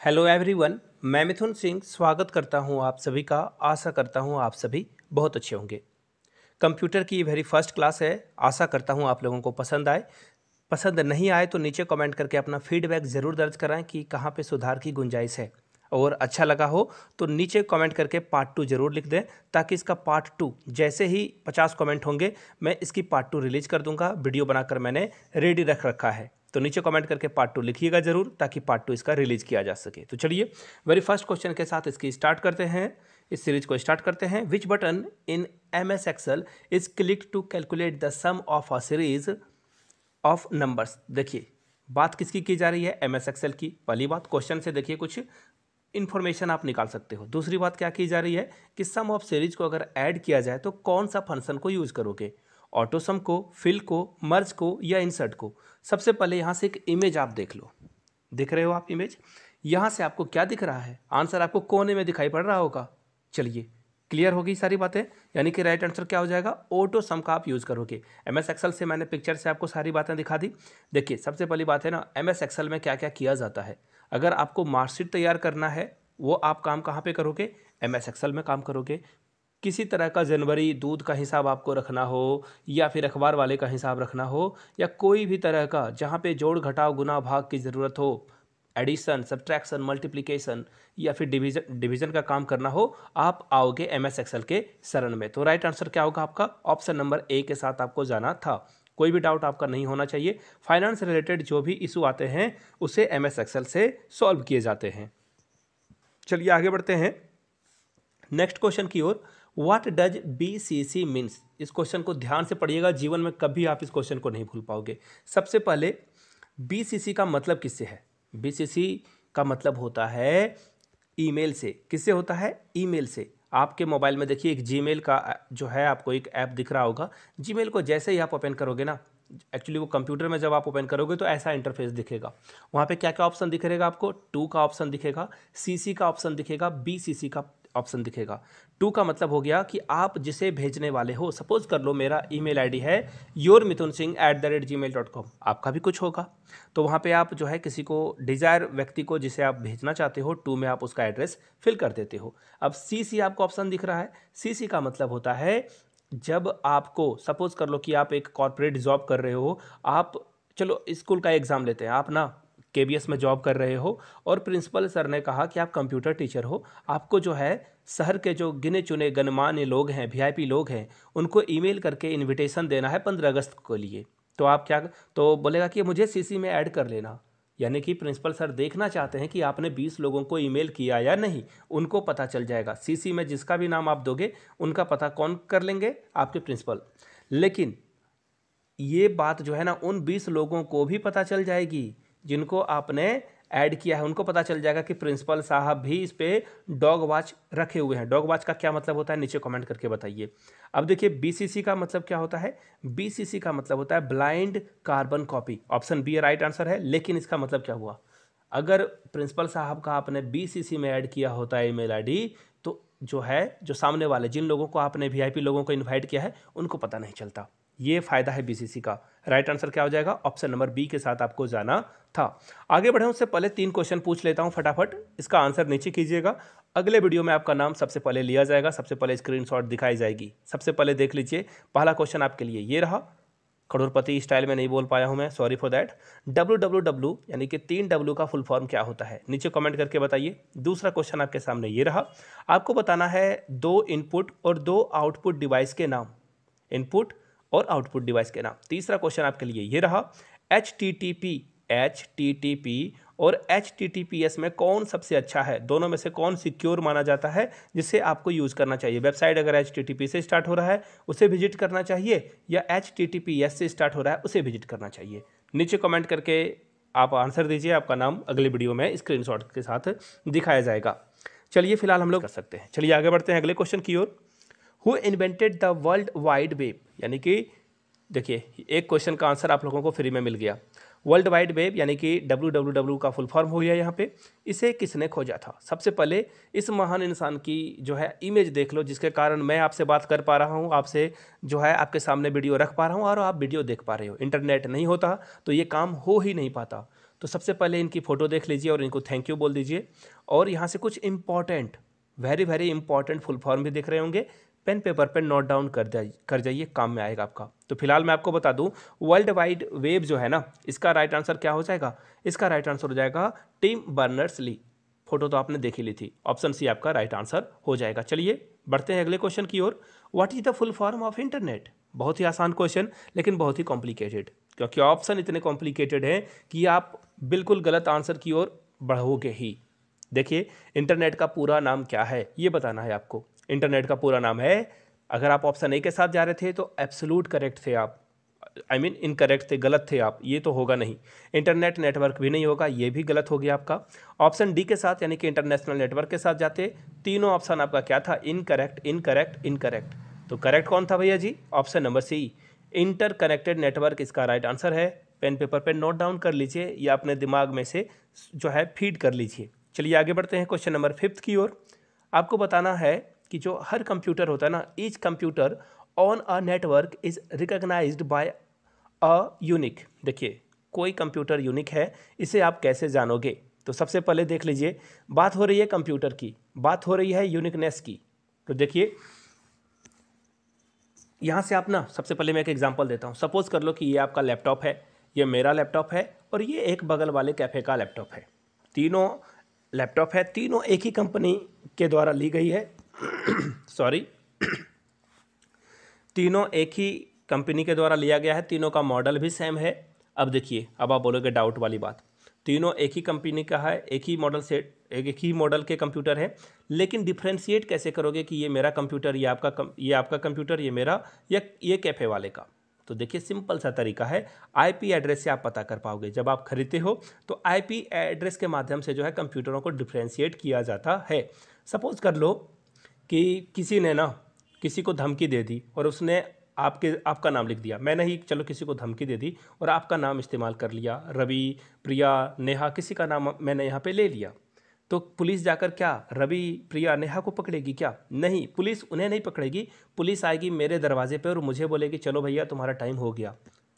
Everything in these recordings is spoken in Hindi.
हेलो एवरीवन मैं मिथुन सिंह स्वागत करता हूँ आप सभी का। आशा करता हूँ आप सभी बहुत अच्छे होंगे। कंप्यूटर की वेरी फ़र्स्ट क्लास है। आशा करता हूँ आप लोगों को पसंद आए। पसंद नहीं आए तो नीचे कमेंट करके अपना फीडबैक ज़रूर दर्ज कराएँ कि कहाँ पे सुधार की गुंजाइश है। और अच्छा लगा हो तो नीचे कमेंट करके पार्ट टू ज़रूर लिख दें, ताकि इसका पार्ट टू जैसे ही पचास कमेंट होंगे, मैं इसकी पार्ट टू रिलीज़ कर दूँगा। वीडियो बनाकर मैंने रेडी रख रखा है। तो नीचे कमेंट करके पार्ट टू लिखिएगा ज़रूर, ताकि पार्ट टू इसका रिलीज़ किया जा सके। तो चलिए वेरी फ़र्स्ट क्वेश्चन के साथ इसकी स्टार्ट करते हैं। इस सीरीज़ को स्टार्ट करते हैं। Which button in M S Excel is click to calculate the sum of a series of numbers देखिए, बात किसकी की जा रही है? एम एस एक्सल की। पहली बात क्वेश्चन से देखिए कुछ इन्फॉर्मेशन आप निकाल सकते हो। दूसरी बात क्या की जा रही है? कि सम ऑफ़ सीरीज़ को अगर ऐड किया जाए तो कौन सा फ़ंक्शन को यूज़ करोगे? ऑटोसम को, फिल को, मर्ज को या इंसर्ट को। सबसे पहले यहाँ से एक इमेज आप देख लो। दिख रहे हो आप इमेज? यहाँ से आपको क्या दिख रहा है? आंसर आपको कोने में दिखाई पड़ रहा होगा। चलिए, क्लियर होगी सारी बातें? यानी कि राइट आंसर क्या हो जाएगा? ऑटो सम का आप यूज़ करोगे। एम एस एक्सल से मैंने पिक्चर से आपको सारी बातें दिखा दी। देखिए, सबसे पहली बात है ना, एम एस एक्सल में क्या क्या किया जाता है? अगर आपको मार्कशीट तैयार करना है, वो आप काम कहाँ पे करोगे? एम एस एक्सल में काम करोगे। किसी तरह का जनवरी, दूध का हिसाब आपको रखना हो या फिर अखबार वाले का हिसाब रखना हो या कोई भी तरह का, जहाँ पे जोड़ घटाव, गुना, भाग की ज़रूरत हो, एडिशन, सब्ट्रैक्शन, मल्टीप्लिकेशन या फिर डिवीज़न डिवीज़न का काम करना हो, आप आओगे एम एस एक्सल के शरण में। तो राइट आंसर क्या होगा आपका? ऑप्शन नंबर ए के साथ आपको जाना था। कोई भी डाउट आपका नहीं होना चाहिए। फाइनेंस रिलेटेड जो भी इशू आते हैं, उसे एम एस एक्सल से सॉल्व किए जाते हैं। चलिए आगे बढ़ते हैं। नेक्स्ट क्वेश्चन की ओर। What does B C C means इस क्वेश्चन को ध्यान से पढ़िएगा। जीवन में कभी आप इस क्वेश्चन को नहीं भूल पाओगे। सबसे पहले बी सी सी का मतलब किससे है? बी सी सी का मतलब होता है ईमेल से। किससे होता है? ईमेल से। आपके मोबाइल में देखिए, एक जीमेल का जो है, आपको एक ऐप दिख रहा होगा। जीमेल को जैसे ही आप ओपन करोगे ना एक्चुअली वो कंप्यूटर में जब आप ओपन करोगे तो ऐसा इंटरफेस दिखेगा। वहाँ पे क्या क्या ऑप्शन दिखेगा आपको? टू का ऑप्शन दिखेगा सी सी का ऑप्शन दिखेगा बी सी सी का ऑप्शन दिखेगा। टू का मतलब हो गया कि आप जिसे भेजने वाले हो, सपोज़ कर लो मेरा ईमेल आईडी है your Mithun Singh at the rate Gmail dot com आपका भी कुछ होगा। तो वहाँ पे आप जो है किसी को, डिज़ायर व्यक्ति को जिसे आप भेजना चाहते हो, टू में आप उसका एड्रेस फिल कर देते हो। अब सी सी आपको ऑप्शन दिख रहा है। सी सी का मतलब होता है, जब आपको, सपोज़ कर लो कि आप एक कॉरपोरेट जॉब कर रहे हो, आप, चलो, स्कूल का एग्ज़ाम लेते हैं। आप ना के में जॉब कर रहे हो और प्रिंसिपल सर ने कहा कि आप कंप्यूटर टीचर हो। आपको जो है, शहर के जो गिने चुने गणमान्य लोग हैं वीआईपी लोग हैं, उनको ईमेल करके इनविटेशन देना है पंद्रह अगस्त के लिए। तो आप क्या तो बोलेगा कि मुझे सीसी में ऐड कर लेना। यानी कि प्रिंसिपल सर देखना चाहते हैं कि आपने 20 लोगों को ईमेल किया या नहीं, उनको पता चल जाएगा। सीसी में जिसका भी नाम आप दोगे, उनका पता कौन कर लेंगे? आपके प्रिंसिपल लेकिन ये बात जो है ना, उन 20 लोगों को भी पता चल जाएगी। जिनको आपने ऐड किया है, उनको पता चल जाएगा कि प्रिंसिपल साहब भी इस पर डॉग वॉच रखे हुए हैं। डॉग वॉच का क्या मतलब होता है, नीचे कमेंट करके बताइए। अब देखिए बीसीसी का मतलब क्या होता है? बीसीसी का मतलब होता है blind carbon copy. Option B right answer है, लेकिन इसका मतलब क्या हुआ? अगर प्रिंसिपल साहब का आपने बीसीसी में ऐड किया होता है ईमेल आईडी तो जो है, जो सामने वाले, जिन लोगों को आपने वीआईपी लोगों को इन्वाइट किया है, उनको पता नहीं चलता। ये फ़ायदा है बीसीसी का। राइट आंसर क्या हो जाएगा? ऑप्शन नंबर बी के साथ आपको जाना था। आगे बढ़े उससे पहले तीन क्वेश्चन पूछ लेता हूँ फटाफट। इसका आंसर नीचे कीजिएगा। अगले वीडियो में आपका नाम सबसे पहले लिया जाएगा, सबसे पहले स्क्रीनशॉट दिखाई जाएगी। सबसे पहले देख लीजिए, पहला क्वेश्चन आपके लिए ये रहा। करोड़पति स्टाइल में नहीं बोल पाया हूँ मैं sorry for that W W W यानी कि तीन डब्ल्यू का फुल फॉर्म क्या होता है? नीचे कमेंट करके बताइए। दूसरा क्वेश्चन आपके सामने ये रहा। आपको बताना है दो इनपुट और दो आउटपुट डिवाइस के नाम। इनपुट और आउटपुट डिवाइस के नाम। तीसरा क्वेश्चन आपके लिए ये रहा H T T P H T T P और H T T P S में कौन सबसे अच्छा है? दोनों में से कौन सिक्योर माना जाता है जिसे आपको यूज़ करना चाहिए? वेबसाइट अगर एच टी टी पी से स्टार्ट हो रहा है उसे विज़िट करना चाहिए या H T T P S से स्टार्ट हो रहा है उसे विज़िट करना चाहिए? नीचे कमेंट करके आप आंसर दीजिए आपका नाम अगली वीडियो में स्क्रीनशॉट के साथ दिखाया जाएगा। चलिए फ़िलहाल हम लोग कर सकते हैं। चलिए आगे बढ़ते हैं अगले क्वेश्चन की ओर। Who invented the world wide web यानी कि देखिए, एक क्वेश्चन का आंसर आप लोगों को फ्री में मिल गया। वर्ल्ड वाइड वेब यानी कि डब्ल्यू डब्ल्यू डब्ल्यू का फुल फॉर्म हो गया यहाँ पे। इसे किसने खोजा था? सबसे पहले इस महान इंसान की जो है इमेज देख लो, जिसके कारण मैं आपसे बात कर पा रहा हूँ, आपसे जो है आपके सामने वीडियो रख पा रहा हूँ, और आप वीडियो देख पा रहे हो। इंटरनेट नहीं होता तो ये काम हो ही नहीं पाता। तो सबसे पहले इनकी फ़ोटो देख लीजिए और इनको थैंक यू बोल दीजिए। और यहाँ से कुछ important very very important full form भी दिख रहे होंगे। पेन पेपर पर नोट डाउन कर जाइए कर जाइए, काम में आएगा आपका। तो फ़िलहाल मैं आपको बता दूँ, वर्ल्ड वाइड वेब जो है ना, इसका राइट आंसर क्या हो जाएगा? इसका राइट आंसर हो जाएगा टीम बर्नर्स ली। फ़ोटो तो आपने देखी ली थी। ऑप्शन सी आपका राइट आंसर हो जाएगा। चलिए, बढ़ते हैं अगले क्वेश्चन की ओर। What is the full form of internet बहुत ही आसान क्वेश्चन लेकिन बहुत ही कॉम्प्लिकेटेड क्योंकि ऑप्शन इतने कॉम्प्लिकेटेड हैं कि आप बिल्कुल गलत आंसर की ओर बढ़ोगे ही। देखिए इंटरनेट का पूरा नाम क्या है? ये बताना है आपको। इंटरनेट का पूरा नाम है, अगर आप ऑप्शन ए के साथ जा रहे थे तो एब्सोलूट करेक्ट थे आप। आई मीन इनकरेक्ट थे, गलत थे आप। ये तो होगा नहीं। इंटरनेट नेटवर्क भी नहीं होगा, ये भी गलत हो गया आपका। ऑप्शन डी के साथ, यानी कि इंटरनेशनल नेटवर्क के साथ जाते, तीनों ऑप्शन आपका क्या था? इनकरेक्ट इनकरेक्ट इनकरेक्ट तो करेक्ट कौन था भैया जी? Option number C interconnected network इसका राइट आंसर है। पेन पेपर पर नोट डाउन कर लीजिए, या अपने दिमाग में से जो है फ़ीड कर लीजिए। चलिए आगे बढ़ते हैं क्वेश्चन नंबर फिफ्थ की ओर। आपको बताना है कि जो हर कंप्यूटर होता है ना each computer on a network is recognised by a unique देखिए, कोई कंप्यूटर यूनिक है, इसे आप कैसे जानोगे? तो सबसे पहले देख लीजिए, बात हो रही है कंप्यूटर की, बात हो रही है यूनिकनेस की। तो देखिए, यहाँ से आप ना, सबसे पहले मैं एक एग्जांपल देता हूँ। सपोज़ कर लो कि ये आपका लैपटॉप है, ये मेरा लैपटॉप है, और ये एक बगल वाले कैफ़े का लैपटॉप है। तीनों लैपटॉप है तीनों एक ही कंपनी के द्वारा ली गई है। सॉरी तीनों एक ही कंपनी के द्वारा लिया गया है तीनों का मॉडल भी सेम है। अब देखिए अब आप बोलोगे डाउट वाली बात। तीनों एक ही कंपनी का है एक ही मॉडल से एक एक ही मॉडल के कंप्यूटर है लेकिन डिफ्रेंशिएट कैसे करोगे कि ये मेरा कंप्यूटर ये आपका कम, ये आपका कंप्यूटर ये मेरा या ये कैफ़े वाले का? तो देखिए, सिंपल सा तरीका है। आईपी एड्रेस से आप पता कर पाओगे। जब आप खरीदते हो तो आईपी एड्रेस के माध्यम से जो है कंप्यूटरों को डिफ्रेंशिएट किया जाता है। सपोज़ कर लो कि किसी ने ना किसी को धमकी दे दी और उसने आपके, आपका नाम लिख दिया। मैंने ही, चलो, किसी को धमकी दे दी और आपका नाम इस्तेमाल कर लिया। रवि, प्रिया, नेहा, किसी का नाम मैंने यहाँ पे ले लिया। तो पुलिस जाकर क्या, रवि, प्रिया, नेहा को पकड़ेगी क्या? नहीं, पुलिस उन्हें नहीं पकड़ेगी। पुलिस आएगी मेरे दरवाजे पे और मुझे बोलेगी, चलो भैया, तुम्हारा टाइम हो गया।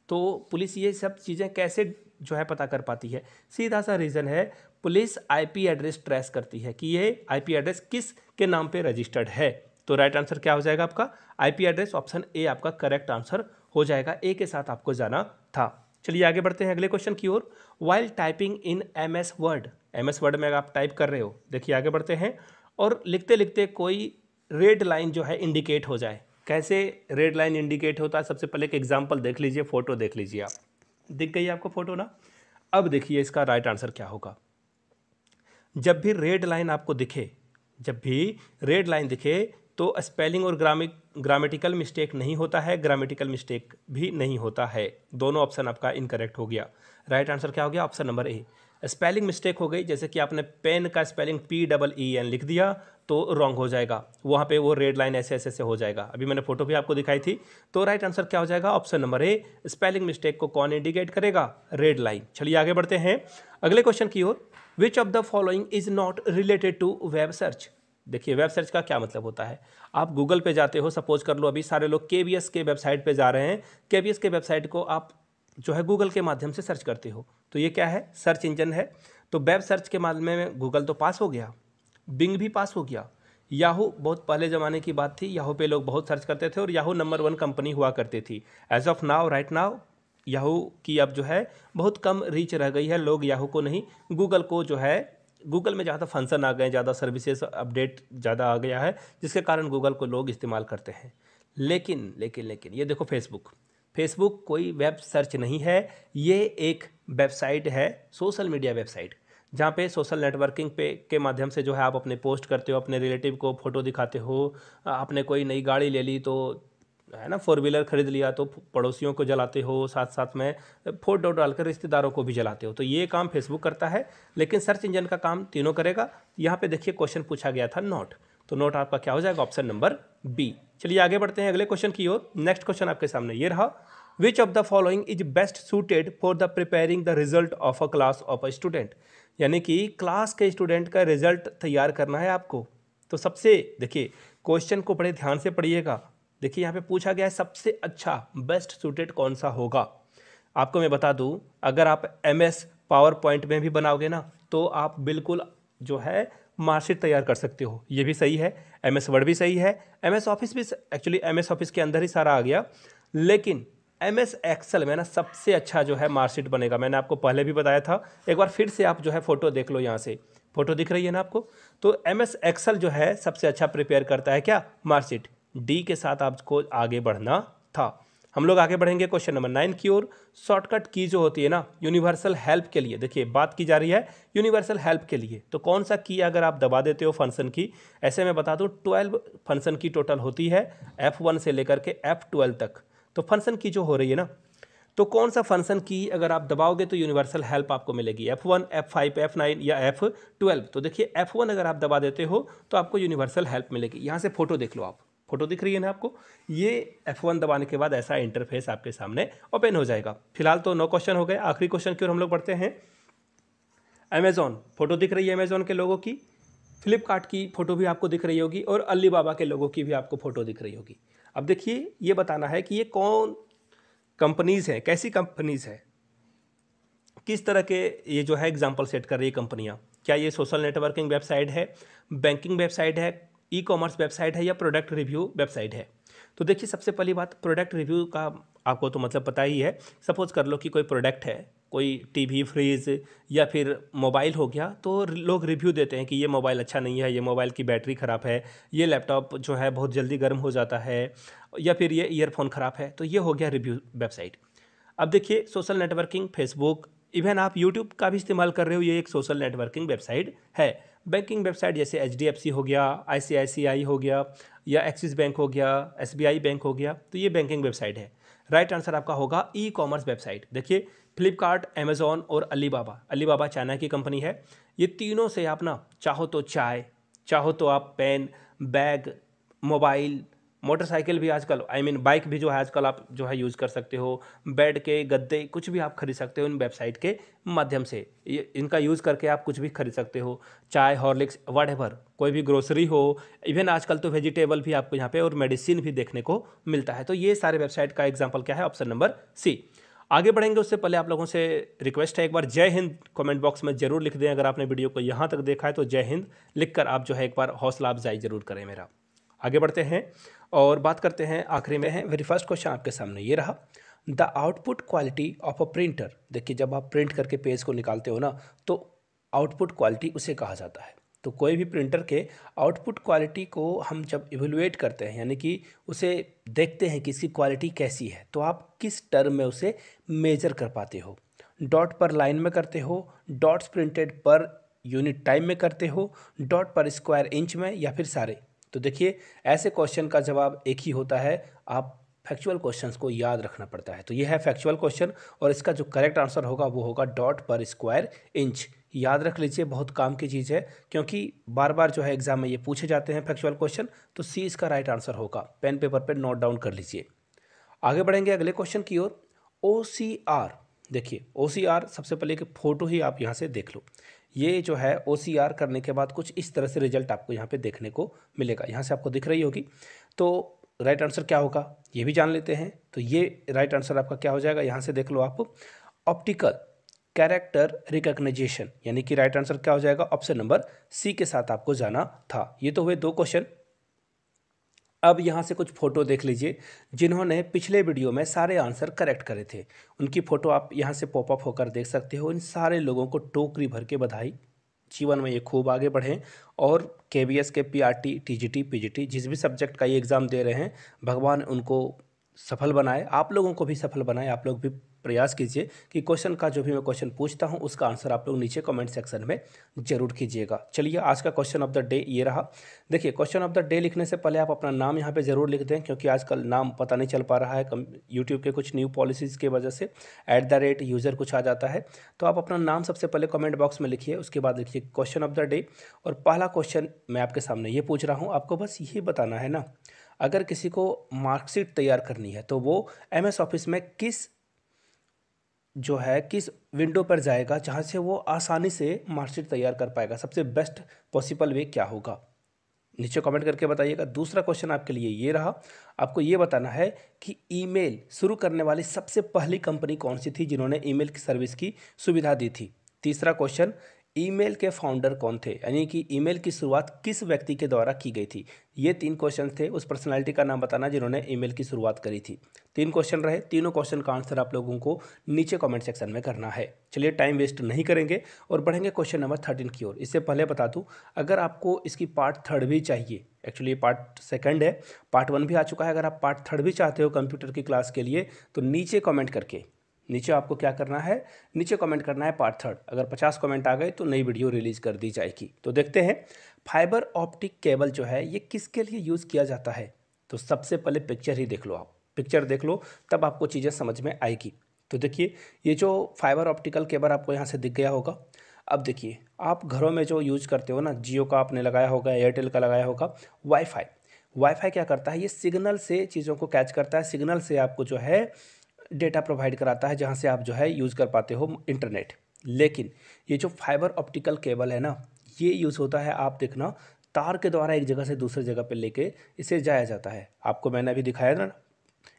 तो पुलिस ये सब चीज़ें कैसे जो है पता कर पाती है? सीधा सा रीज़न है, पुलिस आईपी एड्रेस ट्रेस करती है कि ये आईपी एड्रेस किस के नाम पे रजिस्टर्ड है। तो राइट आंसर क्या हो जाएगा आपका? आईपी एड्रेस ऑप्शन ए आपका करेक्ट आंसर हो जाएगा। ए के साथ आपको जाना था। चलिए आगे बढ़ते हैं अगले क्वेश्चन की ओर। While typing in M S Word M S Word में आप टाइप कर रहे हो, देखिए आगे बढ़ते हैं। और लिखते लिखते कोई रेड लाइन जो है इंडिकेट हो जाए। कैसे रेड लाइन इंडिकेट होता है? सबसे पहले एक एग्ज़ाम्पल देख लीजिए फ़ोटो देख लीजिए आप। दिख गई आपको फ़ोटो ना? अब देखिए इसका राइट आंसर क्या होगा। जब भी रेड लाइन आपको दिखे, जब भी रेड लाइन दिखे तो स्पेलिंग और ग्रामिक ग्रामेटिकल मिस्टेक नहीं होता है ग्रामेटिकल मिस्टेक भी नहीं होता है। दोनों ऑप्शन आपका इनकरेक्ट हो गया। राइट right आंसर क्या हो गया? Option number A spelling mistake हो गई, जैसे कि आपने पेन का spelling P double E N लिख दिया तो रॉन्ग हो जाएगा। वहाँ पे वो रेड लाइन ऐसे ऐसे से हो जाएगा। अभी मैंने फ़ोटो भी आपको दिखाई थी। तो राइट आंसर क्या हो जाएगा? Option number A spelling mistake को कौन इंडिकेट करेगा? रेड लाइन चलिए आगे बढ़ते हैं। अगले क्वेश्चन की ओर। Which of the following is not related to web search देखिए वेब सर्च का क्या मतलब होता है? आप गूगल पे जाते हो सपोज़ कर लो, अभी सारे लोग के बी एस के वेबसाइट पे जा रहे हैं। के बी एस के वेबसाइट को आप जो है गूगल के माध्यम से सर्च करते हो। तो ये क्या है? सर्च इंजन है। तो वेब सर्च के माध्यम में गूगल तो पास हो गया। बिंग भी पास हो गया। याहू बहुत पहले ज़माने की बात थी। याहू पे लोग बहुत सर्च करते थे और याहू नंबर वन कंपनी हुआ करती थी। As of now right now Yahoo की अब जो है बहुत कम रीच रह गई है। लोग याहू को नहीं गूगल को जो है गूगल में ज़्यादा फ़ंक्शन आ गए ज़्यादा सर्विसेज़ अपडेट ज़्यादा आ गया है, जिसके कारण गूगल को लोग इस्तेमाल करते हैं। लेकिन लेकिन लेकिन, ये देखो फेसबुक। फेसबुक कोई वेब सर्च नहीं है, ये एक वेबसाइट है, सोशल मीडिया वेबसाइट, जहाँ पे सोशल नेटवर्किंग पे, के माध्यम से जो है आप अपने पोस्ट करते हो, अपने रिलेटिव को फ़ोटो दिखाते हो, आपने कोई नई गाड़ी ले ली तो है ना फोर व्हीलर खरीद लिया तो पड़ोसियों को जलाते हो साथ साथ में फ़ोटो डालकर रिश्तेदारों को भी जलाते हो। तो ये काम फेसबुक करता है, लेकिन सर्च इंजन का काम तीनों करेगा। यहाँ पे देखिए क्वेश्चन पूछा गया था नोट तो नोट आपका क्या हो जाएगा? ऑप्शन नंबर बी चलिए आगे बढ़ते हैं अगले क्वेश्चन की ओर। नेक्स्ट क्वेश्चन आपके सामने ये रहा। Which of the following is best suited for the preparing the result of a class of a student यानी कि क्लास के स्टूडेंट का रिज़ल्ट तैयार करना है आपको। तो सबसे, देखिए क्वेश्चन को बड़े ध्यान से पढ़िएगा। देखिए, यहाँ पे पूछा गया है सबसे अच्छा बेस्ट सूटेड कौन सा होगा? आपको मैं बता दूँ, अगर आप एम एस पावर पॉइंट में भी बनाओगे ना तो आप बिल्कुल जो है मार्कशीट तैयार कर सकते हो। ये भी सही है एम एस वर्ड भी सही है। एम एस ऑफ़िस भी एक्चुअली एम एस ऑफ़िस के अंदर ही सारा आ गया। लेकिन एम एस एक्सल में ना सबसे अच्छा जो है मार्कशीट बनेगा। मैंने आपको पहले भी बताया था, एक बार फिर से आप जो है फ़ोटो देख लो यहाँ से। फ़ोटो दिख रही है ना आपको? तो एम एस एक्सल जो है सबसे अच्छा प्रिपेयर करता है क्या? मार्कशीट डी के साथ आपको आगे बढ़ना था। हम लोग आगे बढ़ेंगे क्वेश्चन नंबर नाइन की ओर। शॉर्टकट की जो होती है ना यूनिवर्सल हेल्प के लिए। देखिए, बात की जा रही है यूनिवर्सल हेल्प के लिए। तो कौन सा की अगर आप दबा देते हो फ़ंक्शन की, ऐसे में बता दूँ ट्वेल्व फ़ंक्शन की टोटल होती है एफ़ वन से लेकर के एफ़ ट्वेल्व तक। तो फ़ंक्शन की जो हो रही है ना तो कौन सा फ़ंक्शन की अगर आप दबाओगे तो यूनिवर्सल हेल्प आपको मिलेगी। F one F five F nine या एफ़ ट्वेल्व तो देखिए एफ़ वन अगर आप दबा देते हो तो आपको यूनिवर्सल हेल्प मिलेगी। यहाँ से फ़ोटो देख लो आप। फ़ोटो दिख रही है ना आपको? ये F1 दबाने के बाद ऐसा इंटरफेस आपके सामने ओपन हो जाएगा। फ़िलहाल तो नौ क्वेश्चन हो गए। आखिरी क्वेश्चन की ओर हम लोग पढ़ते हैं। अमेजोन फ़ोटो दिख रही है अमेजोन के लोगों की। फ्लिपकार्ट की फ़ोटो भी आपको दिख रही होगी और अली बाबा के लोगों की भी आपको फ़ोटो दिख रही होगी। अब देखिए, ये बताना है कि ये कौन कंपनीज़ हैं, कैसी कंपनीज़ है? किस तरह के ये जो है एग्ज़ाम्पल सेट कर रही है कंपनियाँ क्या ये सोशल नेटवर्किंग वेबसाइट है? बैंकिंग वेबसाइट है? ई कॉमर्स वेबसाइट है या प्रोडक्ट रिव्यू वेबसाइट है? तो देखिए, सबसे पहली बात प्रोडक्ट रिव्यू का आपको तो मतलब पता ही है। सपोज़ कर लो कि कोई प्रोडक्ट है, कोई टीवी फ्रिज या फिर मोबाइल हो गया तो लोग रिव्यू देते हैं कि ये मोबाइल अच्छा नहीं है, ये मोबाइल की बैटरी ख़राब है, ये लैपटॉप जो है बहुत जल्दी गर्म हो जाता है या फिर ये ईयरफोन ख़राब है तो ये हो गया रिव्यू वेबसाइट अब देखिए सोशल नेटवर्किंग फेसबुक इवन आप यूट्यूब का भी इस्तेमाल कर रहे हो, ये एक सोशल नेटवर्किंग वेबसाइट है। बैंकिंग वेबसाइट जैसे HDFC हो गया ICICI हो गया, या एक्सिस बैंक हो गया एस बैंक हो गया तो ये बैंकिंग वेबसाइट है। राइट right आंसर आपका होगा ई कॉमर्स वेबसाइट देखिए फ्लिपकार्ट अमेजोन और अलीबाबा अलीबाबा चाइना की कंपनी है। ये तीनों से आप ना, चाहो तो चाय, चाहो तो आप पेन बैग मोबाइल मोटरसाइकिल भी आजकल आई मीन बाइक भी जो है आजकल आप जो है यूज़ कर सकते हो बेड के, गद्दे, कुछ भी आप खरीद सकते हो इन वेबसाइट के माध्यम से। ये, इनका यूज़ करके आप कुछ भी खरीद सकते हो, चाय हॉर्लिक्स वट कोई भी ग्रोसरी हो इवन आजकल तो वेजिटेबल भी आपको यहाँ पे और मेडिसिन भी देखने को मिलता है। तो ये सारे वेबसाइट का एग्ज़ाम्पल क्या है? ऑप्शन नंबर सी आगे बढ़ेंगे, उससे पहले आप लोगों से रिक्वेस्ट है, एक बार जय हिंद कमेंट बॉक्स में ज़रूर लिख दें, अगर आपने वीडियो को यहाँ तक देखा है तो जय हिंद लिखकर आप जो है एक बार हौसला अफजाई ज़रूर करें मेरा। आगे बढ़ते हैं। और बात करते हैं आखिरी में है। वेरी फ़र्स्ट क्वेश्चन आपके सामने ये रहा the output quality of a printer देखिए, जब आप प्रिंट करके पेज को निकालते हो ना तो आउटपुट क्वालिटी उसे कहा जाता है। तो कोई भी प्रिंटर के आउटपुट क्वालिटी को हम जब इवेलुएट करते हैं, यानी कि उसे देखते हैं कि इसकी क्वालिटी कैसी है तो आप किस टर्म में उसे मेजर कर पाते हो? डॉट पर लाइन में करते हो dots printed per unit time में करते हो डॉट पर स्क्वायर इंच में, या फिर सारे तो देखिए, ऐसे क्वेश्चन का जवाब एक ही होता है। आप फैक्चुअल क्वेश्चंस को याद रखना पड़ता है। तो ये है फैक्चुअल क्वेश्चन और इसका जो करेक्ट आंसर होगा, वो होगा डॉट पर स्क्वायर इंच याद रख लीजिए, बहुत काम की चीज़ है, क्योंकि बार बार जो है एग्ज़ाम में ये पूछे जाते हैं फैक्चुअल क्वेश्चन तो सी इसका राइट आंसर होगा। पेन पेपर पर नोट डाउन कर लीजिए। आगे बढ़ेंगे अगले क्वेश्चन की ओर। ओ सी आर देखिए ओ सी आर सबसे पहले एक फ़ोटो ही आप यहाँ से देख लो। ये जो है ओसीआर करने के बाद कुछ इस तरह से रिज़ल्ट आपको यहाँ पे देखने को मिलेगा। यहाँ से आपको दिख रही होगी। तो राइट आंसर क्या होगा? ये भी जान लेते हैं। तो ये राइट आंसर आपका क्या हो जाएगा? यहाँ से देख लो आप। ऑप्टिकल कैरेक्टर रिकग्नाइजेशन यानी कि राइट आंसर क्या हो जाएगा? ऑप्शन नंबर सी के साथ आपको जाना था। ये तो हुए दो क्वेश्चन अब यहाँ से कुछ फ़ोटो देख लीजिए, जिन्होंने पिछले वीडियो में सारे आंसर करेक्ट करे थे। उनकी फ़ोटो आप यहाँ से पॉपअप होकर देख सकते हो। इन सारे लोगों को टोकरी भर के बधाई। जीवन में ये खूब आगे बढ़ें और K B S K P R T T G T P G T जिस भी सब्जेक्ट का ये एग्ज़ाम दे रहे हैं, भगवान उनको सफल बनाए। आप लोगों को भी सफल बनाए। आप लोग भी प्रयास कीजिए कि क्वेश्चन का जो भी मैं क्वेश्चन पूछता हूँ, उसका आंसर आप लोग नीचे कमेंट सेक्शन में ज़रूर कीजिएगा। चलिए, आज का क्वेश्चन ऑफ़ द डे ये रहा। देखिए क्वेश्चन ऑफ़ द डे लिखने से पहले आप अपना नाम यहाँ पे ज़रूर लिख दें, क्योंकि आजकल नाम पता नहीं चल पा रहा है। यूट्यूब के कुछ न्यू पॉलिसीज़ की वजह से एट द रेट यूज़र कुछ आ जाता है। तो आप अपना नाम सबसे पहले कमेंट बॉक्स में लिखिए, उसके बाद लिखिए क्वेश्चन ऑफ़ द डे और पहला क्वेश्चन मैं आपके सामने ये पूछ रहा हूँ, आपको बस यही बताना है ना, अगर किसी को मार्कशीट तैयार करनी है तो वो एम एस ऑफ़िस में किस जो है, किस विंडो पर जाएगा जहाँ से वो आसानी से मार्कशीट तैयार कर पाएगा। सबसे बेस्ट पॉसिबल वे क्या होगा? नीचे कमेंट करके बताइएगा। दूसरा क्वेश्चन आपके लिए ये रहा। आपको ये बताना है कि ईमेल शुरू करने वाली सबसे पहली कंपनी कौन सी थी जिन्होंने ईमेल की सर्विस की सुविधा दी थी? तीसरा क्वेश्चन ईमेल के फाउंडर कौन थे? यानी कि ईमेल की शुरुआत किस व्यक्ति के द्वारा की गई थी? ये तीन क्वेश्चन थे, उस पर्सनालिटी का नाम बताना जिन्होंने ईमेल की शुरुआत करी थी। तीन क्वेश्चन रहे, तीनों क्वेश्चन का आंसर आप लोगों को नीचे कमेंट सेक्शन में करना है। चलिए टाइम वेस्ट नहीं करेंगे और बढ़ेंगे क्वेश्चन नंबर थर्टीन की ओर। इससे पहले बता दूँ, अगर आपको इसकी पार्ट थर्ड भी चाहिए एक्चुअली पार्ट सेकंड है पार्ट वन भी आ चुका है। अगर आप पार्ट थर्ड भी चाहते हो कंप्यूटर की क्लास के लिए तो नीचे कमेंट करके नीचे आपको क्या करना है? नीचे कमेंट करना है पार्ट थर्ड अगर पचास कमेंट आ गए तो नई वीडियो रिलीज़ कर दी जाएगी। तो देखते हैं फाइबर ऑप्टिक केबल जो है, ये किसके लिए यूज़ किया जाता है? तो सबसे पहले पिक्चर ही देख लो आप। पिक्चर देख लो, तब आपको चीज़ें समझ में आएगी। तो देखिए, ये जो फाइबर ऑप्टिकल केबल आपको यहाँ से दिख गया होगा। अब देखिए, आप घरों में जो यूज़ करते हो ना, जियो का आपने लगाया होगा एयरटेल का लगाया होगा वाईफाई वाईफाई क्या करता है? ये सिग्नल से चीज़ों को कैच करता है। सिग्नल से आपको जो है डेटा प्रोवाइड कराता है जहाँ से आप जो है यूज़ कर पाते हो इंटरनेट लेकिन ये जो फाइबर ऑप्टिकल केबल है ना, ये यूज़ होता है आप देखना तार के द्वारा एक जगह से दूसरी जगह पर लेके इसे जाया जाता है। आपको मैंने अभी दिखाया ना,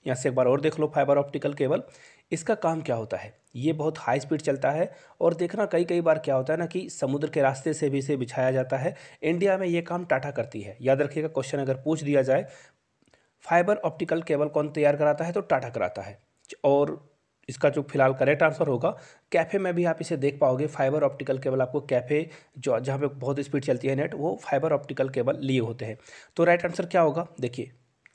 यहाँ से एक बार और देख लो फाइबर ऑप्टिकल केबल इसका काम क्या होता है? ये बहुत हाई स्पीड चलता है और देखना कई कई बार क्या होता है ना कि समुद्र के रास्ते से भी इसे बिछाया जाता है। इंडिया में ये काम टाटा करती है। याद रखिएगा क्वेश्चन अगर पूछ दिया जाए फाइबर ऑप्टिकल केबल कौन तैयार कराता है? तो टाटा कराता है। और इसका जो फ़िलहाल करेक्ट आंसर होगा कैफ़े में भी आप इसे देख पाओगे। फाइबर ऑप्टिकल केबल आपको कैफ़े जो, जहाँ पे बहुत स्पीड चलती है नेट वो फाइबर ऑप्टिकल केबल लिए होते हैं। तो राइट आंसर क्या होगा? देखिए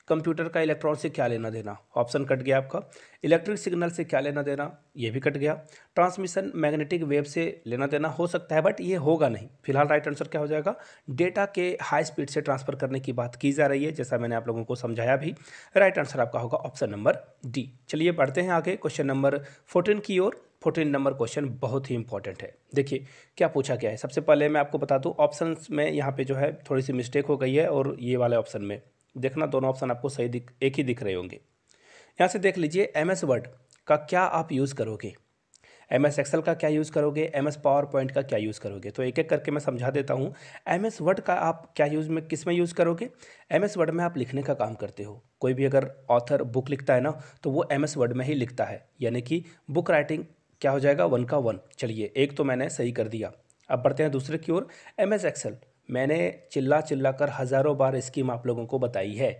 कंप्यूटर का इलेक्ट्रॉन से क्या लेना देना? ऑप्शन कट गया आपका। इलेक्ट्रिक सिग्नल से क्या लेना देना? ये भी कट गया। ट्रांसमिशन मैग्नेटिक वेव से लेना देना हो सकता है, बट ये होगा नहीं। फ़िलहाल राइट आंसर क्या हो जाएगा? डेटा के हाई स्पीड से ट्रांसफ़र करने की बात की जा रही है, जैसा मैंने आप लोगों को समझाया भी। राइट आंसर आपका होगा ऑप्शन नंबर डी। चलिए बढ़ते हैं आगे, क्वेश्चन नंबर फोर्टीन की ओर। फोर्टीन नंबर क्वेश्चन बहुत ही इंपॉर्टेंट है। देखिए, क्या पूछा गया है? सबसे पहले मैं आपको बता दूँ ऑप्शन में यहाँ पे जो है थोड़ी सी मिस्टेक हो गई है और ये वाले ऑप्शन में। देखना दोनों ऑप्शन आपको सही दिख, एक ही दिख रहे होंगे। यहाँ से देख लीजिए एम एस वर्ड का क्या आप यूज़ करोगे? एम एस एक्सेल का क्या यूज़ करोगे? एम एस पावर पॉइंट का क्या यूज़ करोगे? तो एक एक करके मैं समझा देता हूँ। एम एस वर्ड का आप क्या यूज़ में, किसमें यूज़ करोगे? एम एस वर्ड में आप लिखने का काम करते हो। कोई भी अगर ऑथर बुक लिखता है ना तो वो एम एस वर्ड में ही लिखता है। यानी कि बुक राइटिंग क्या हो जाएगा? वन का वन चलिए, एक तो मैंने सही कर दिया। अब बढ़ते हैं दूसरे की ओर। एम एस एक्सेल मैंने चिल्ला चिल्ला कर हज़ारों बार स्कीम आप लोगों को बताई है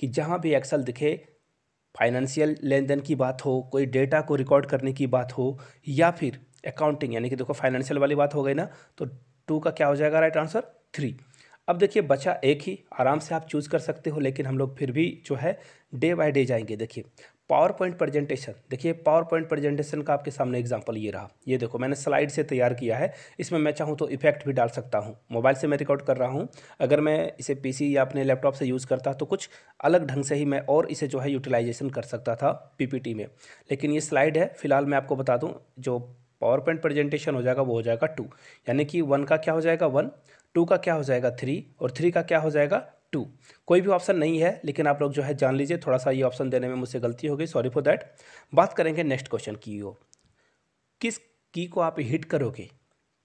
कि जहाँ भी एक्सेल दिखे फाइनेंशियल लेन देन की बात हो, कोई डेटा को रिकॉर्ड करने की बात हो, या फिर अकाउंटिंग यानी कि देखो फाइनेंशियल वाली बात हो गई ना तो टू का क्या हो जाएगा राइट आंसर थ्री अब देखिए, बचा एक ही, आराम से आप चूज़ कर सकते हो, लेकिन हम लोग फिर भी जो है डे बाय डे जाएँगे। देखिए पावर पॉइंट प्रेजेंटेशन देखिए पावर पॉइंट प्रेजेंटेशन का आपके सामने एग्जांपल ये रहा। ये देखो, मैंने स्लाइड से तैयार किया है। इसमें मैं चाहूँ तो इफ़ेक्ट भी डाल सकता हूँ। मोबाइल से मैं रिकॉर्ड कर रहा हूँ। अगर मैं इसे पीसी या अपने लैपटॉप से यूज़ करता तो कुछ अलग ढंग से ही मैं और इसे जो है यूटिलाइजेशन कर सकता था पीपीटी में। लेकिन ये स्लाइड है। फ़िलहाल मैं आपको बता दूँ, जो पावर पॉइंट प्रेजेंटेशन हो जाएगा, वो हो जाएगा टू यानी कि वन का क्या हो जाएगा? वन टू का क्या हो जाएगा? थ्री और थ्री का क्या हो जाएगा? टू। कोई भी ऑप्शन नहीं है, लेकिन आप लोग जो है जान लीजिए थोड़ा सा ये ऑप्शन देने में मुझसे गलती हो गई सॉरी फॉर दैट बात करेंगे नेक्स्ट क्वेश्चन की हो किस की को आप हिट करोगे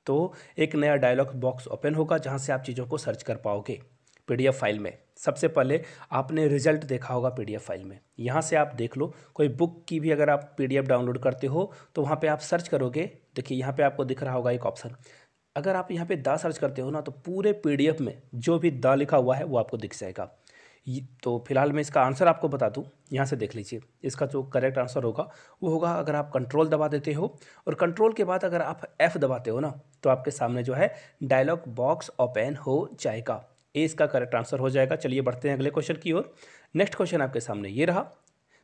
तो एक नया डायलॉग बॉक्स ओपन होगा, जहाँ से आप चीज़ों को सर्च कर पाओगे पीडीएफ फ़ाइल में। सबसे पहले आपने रिज़ल्ट देखा होगा पीडीएफ फ़ाइल में। यहाँ से आप देख लो, कोई बुक की भी अगर आप पीडीएफ डाउनलोड करते हो तो वहाँ पे आप सर्च करोगे। देखिए, यहाँ पे आपको दिख रहा होगा एक ऑप्शन अगर आप यहाँ पे दा सर्च करते हो ना तो पूरे पीडीएफ में जो भी दा लिखा हुआ है वो आपको दिख जाएगा। तो फ़िलहाल मैं इसका आंसर आपको बता दूँ, यहाँ से देख लीजिए। इसका जो करेक्ट आंसर होगा, वो होगा अगर आप कंट्रोल दबा देते हो, और कंट्रोल के बाद अगर आप एफ़ दबाते हो ना तो आपके सामने जो है डायलॉग बॉक्स ओपन हो जाएगा। ए इसका करेक्ट आंसर हो जाएगा। चलिए बढ़ते हैं अगले क्वेश्चन की ओर। नेक्स्ट क्वेश्चन आपके सामने ये रहा।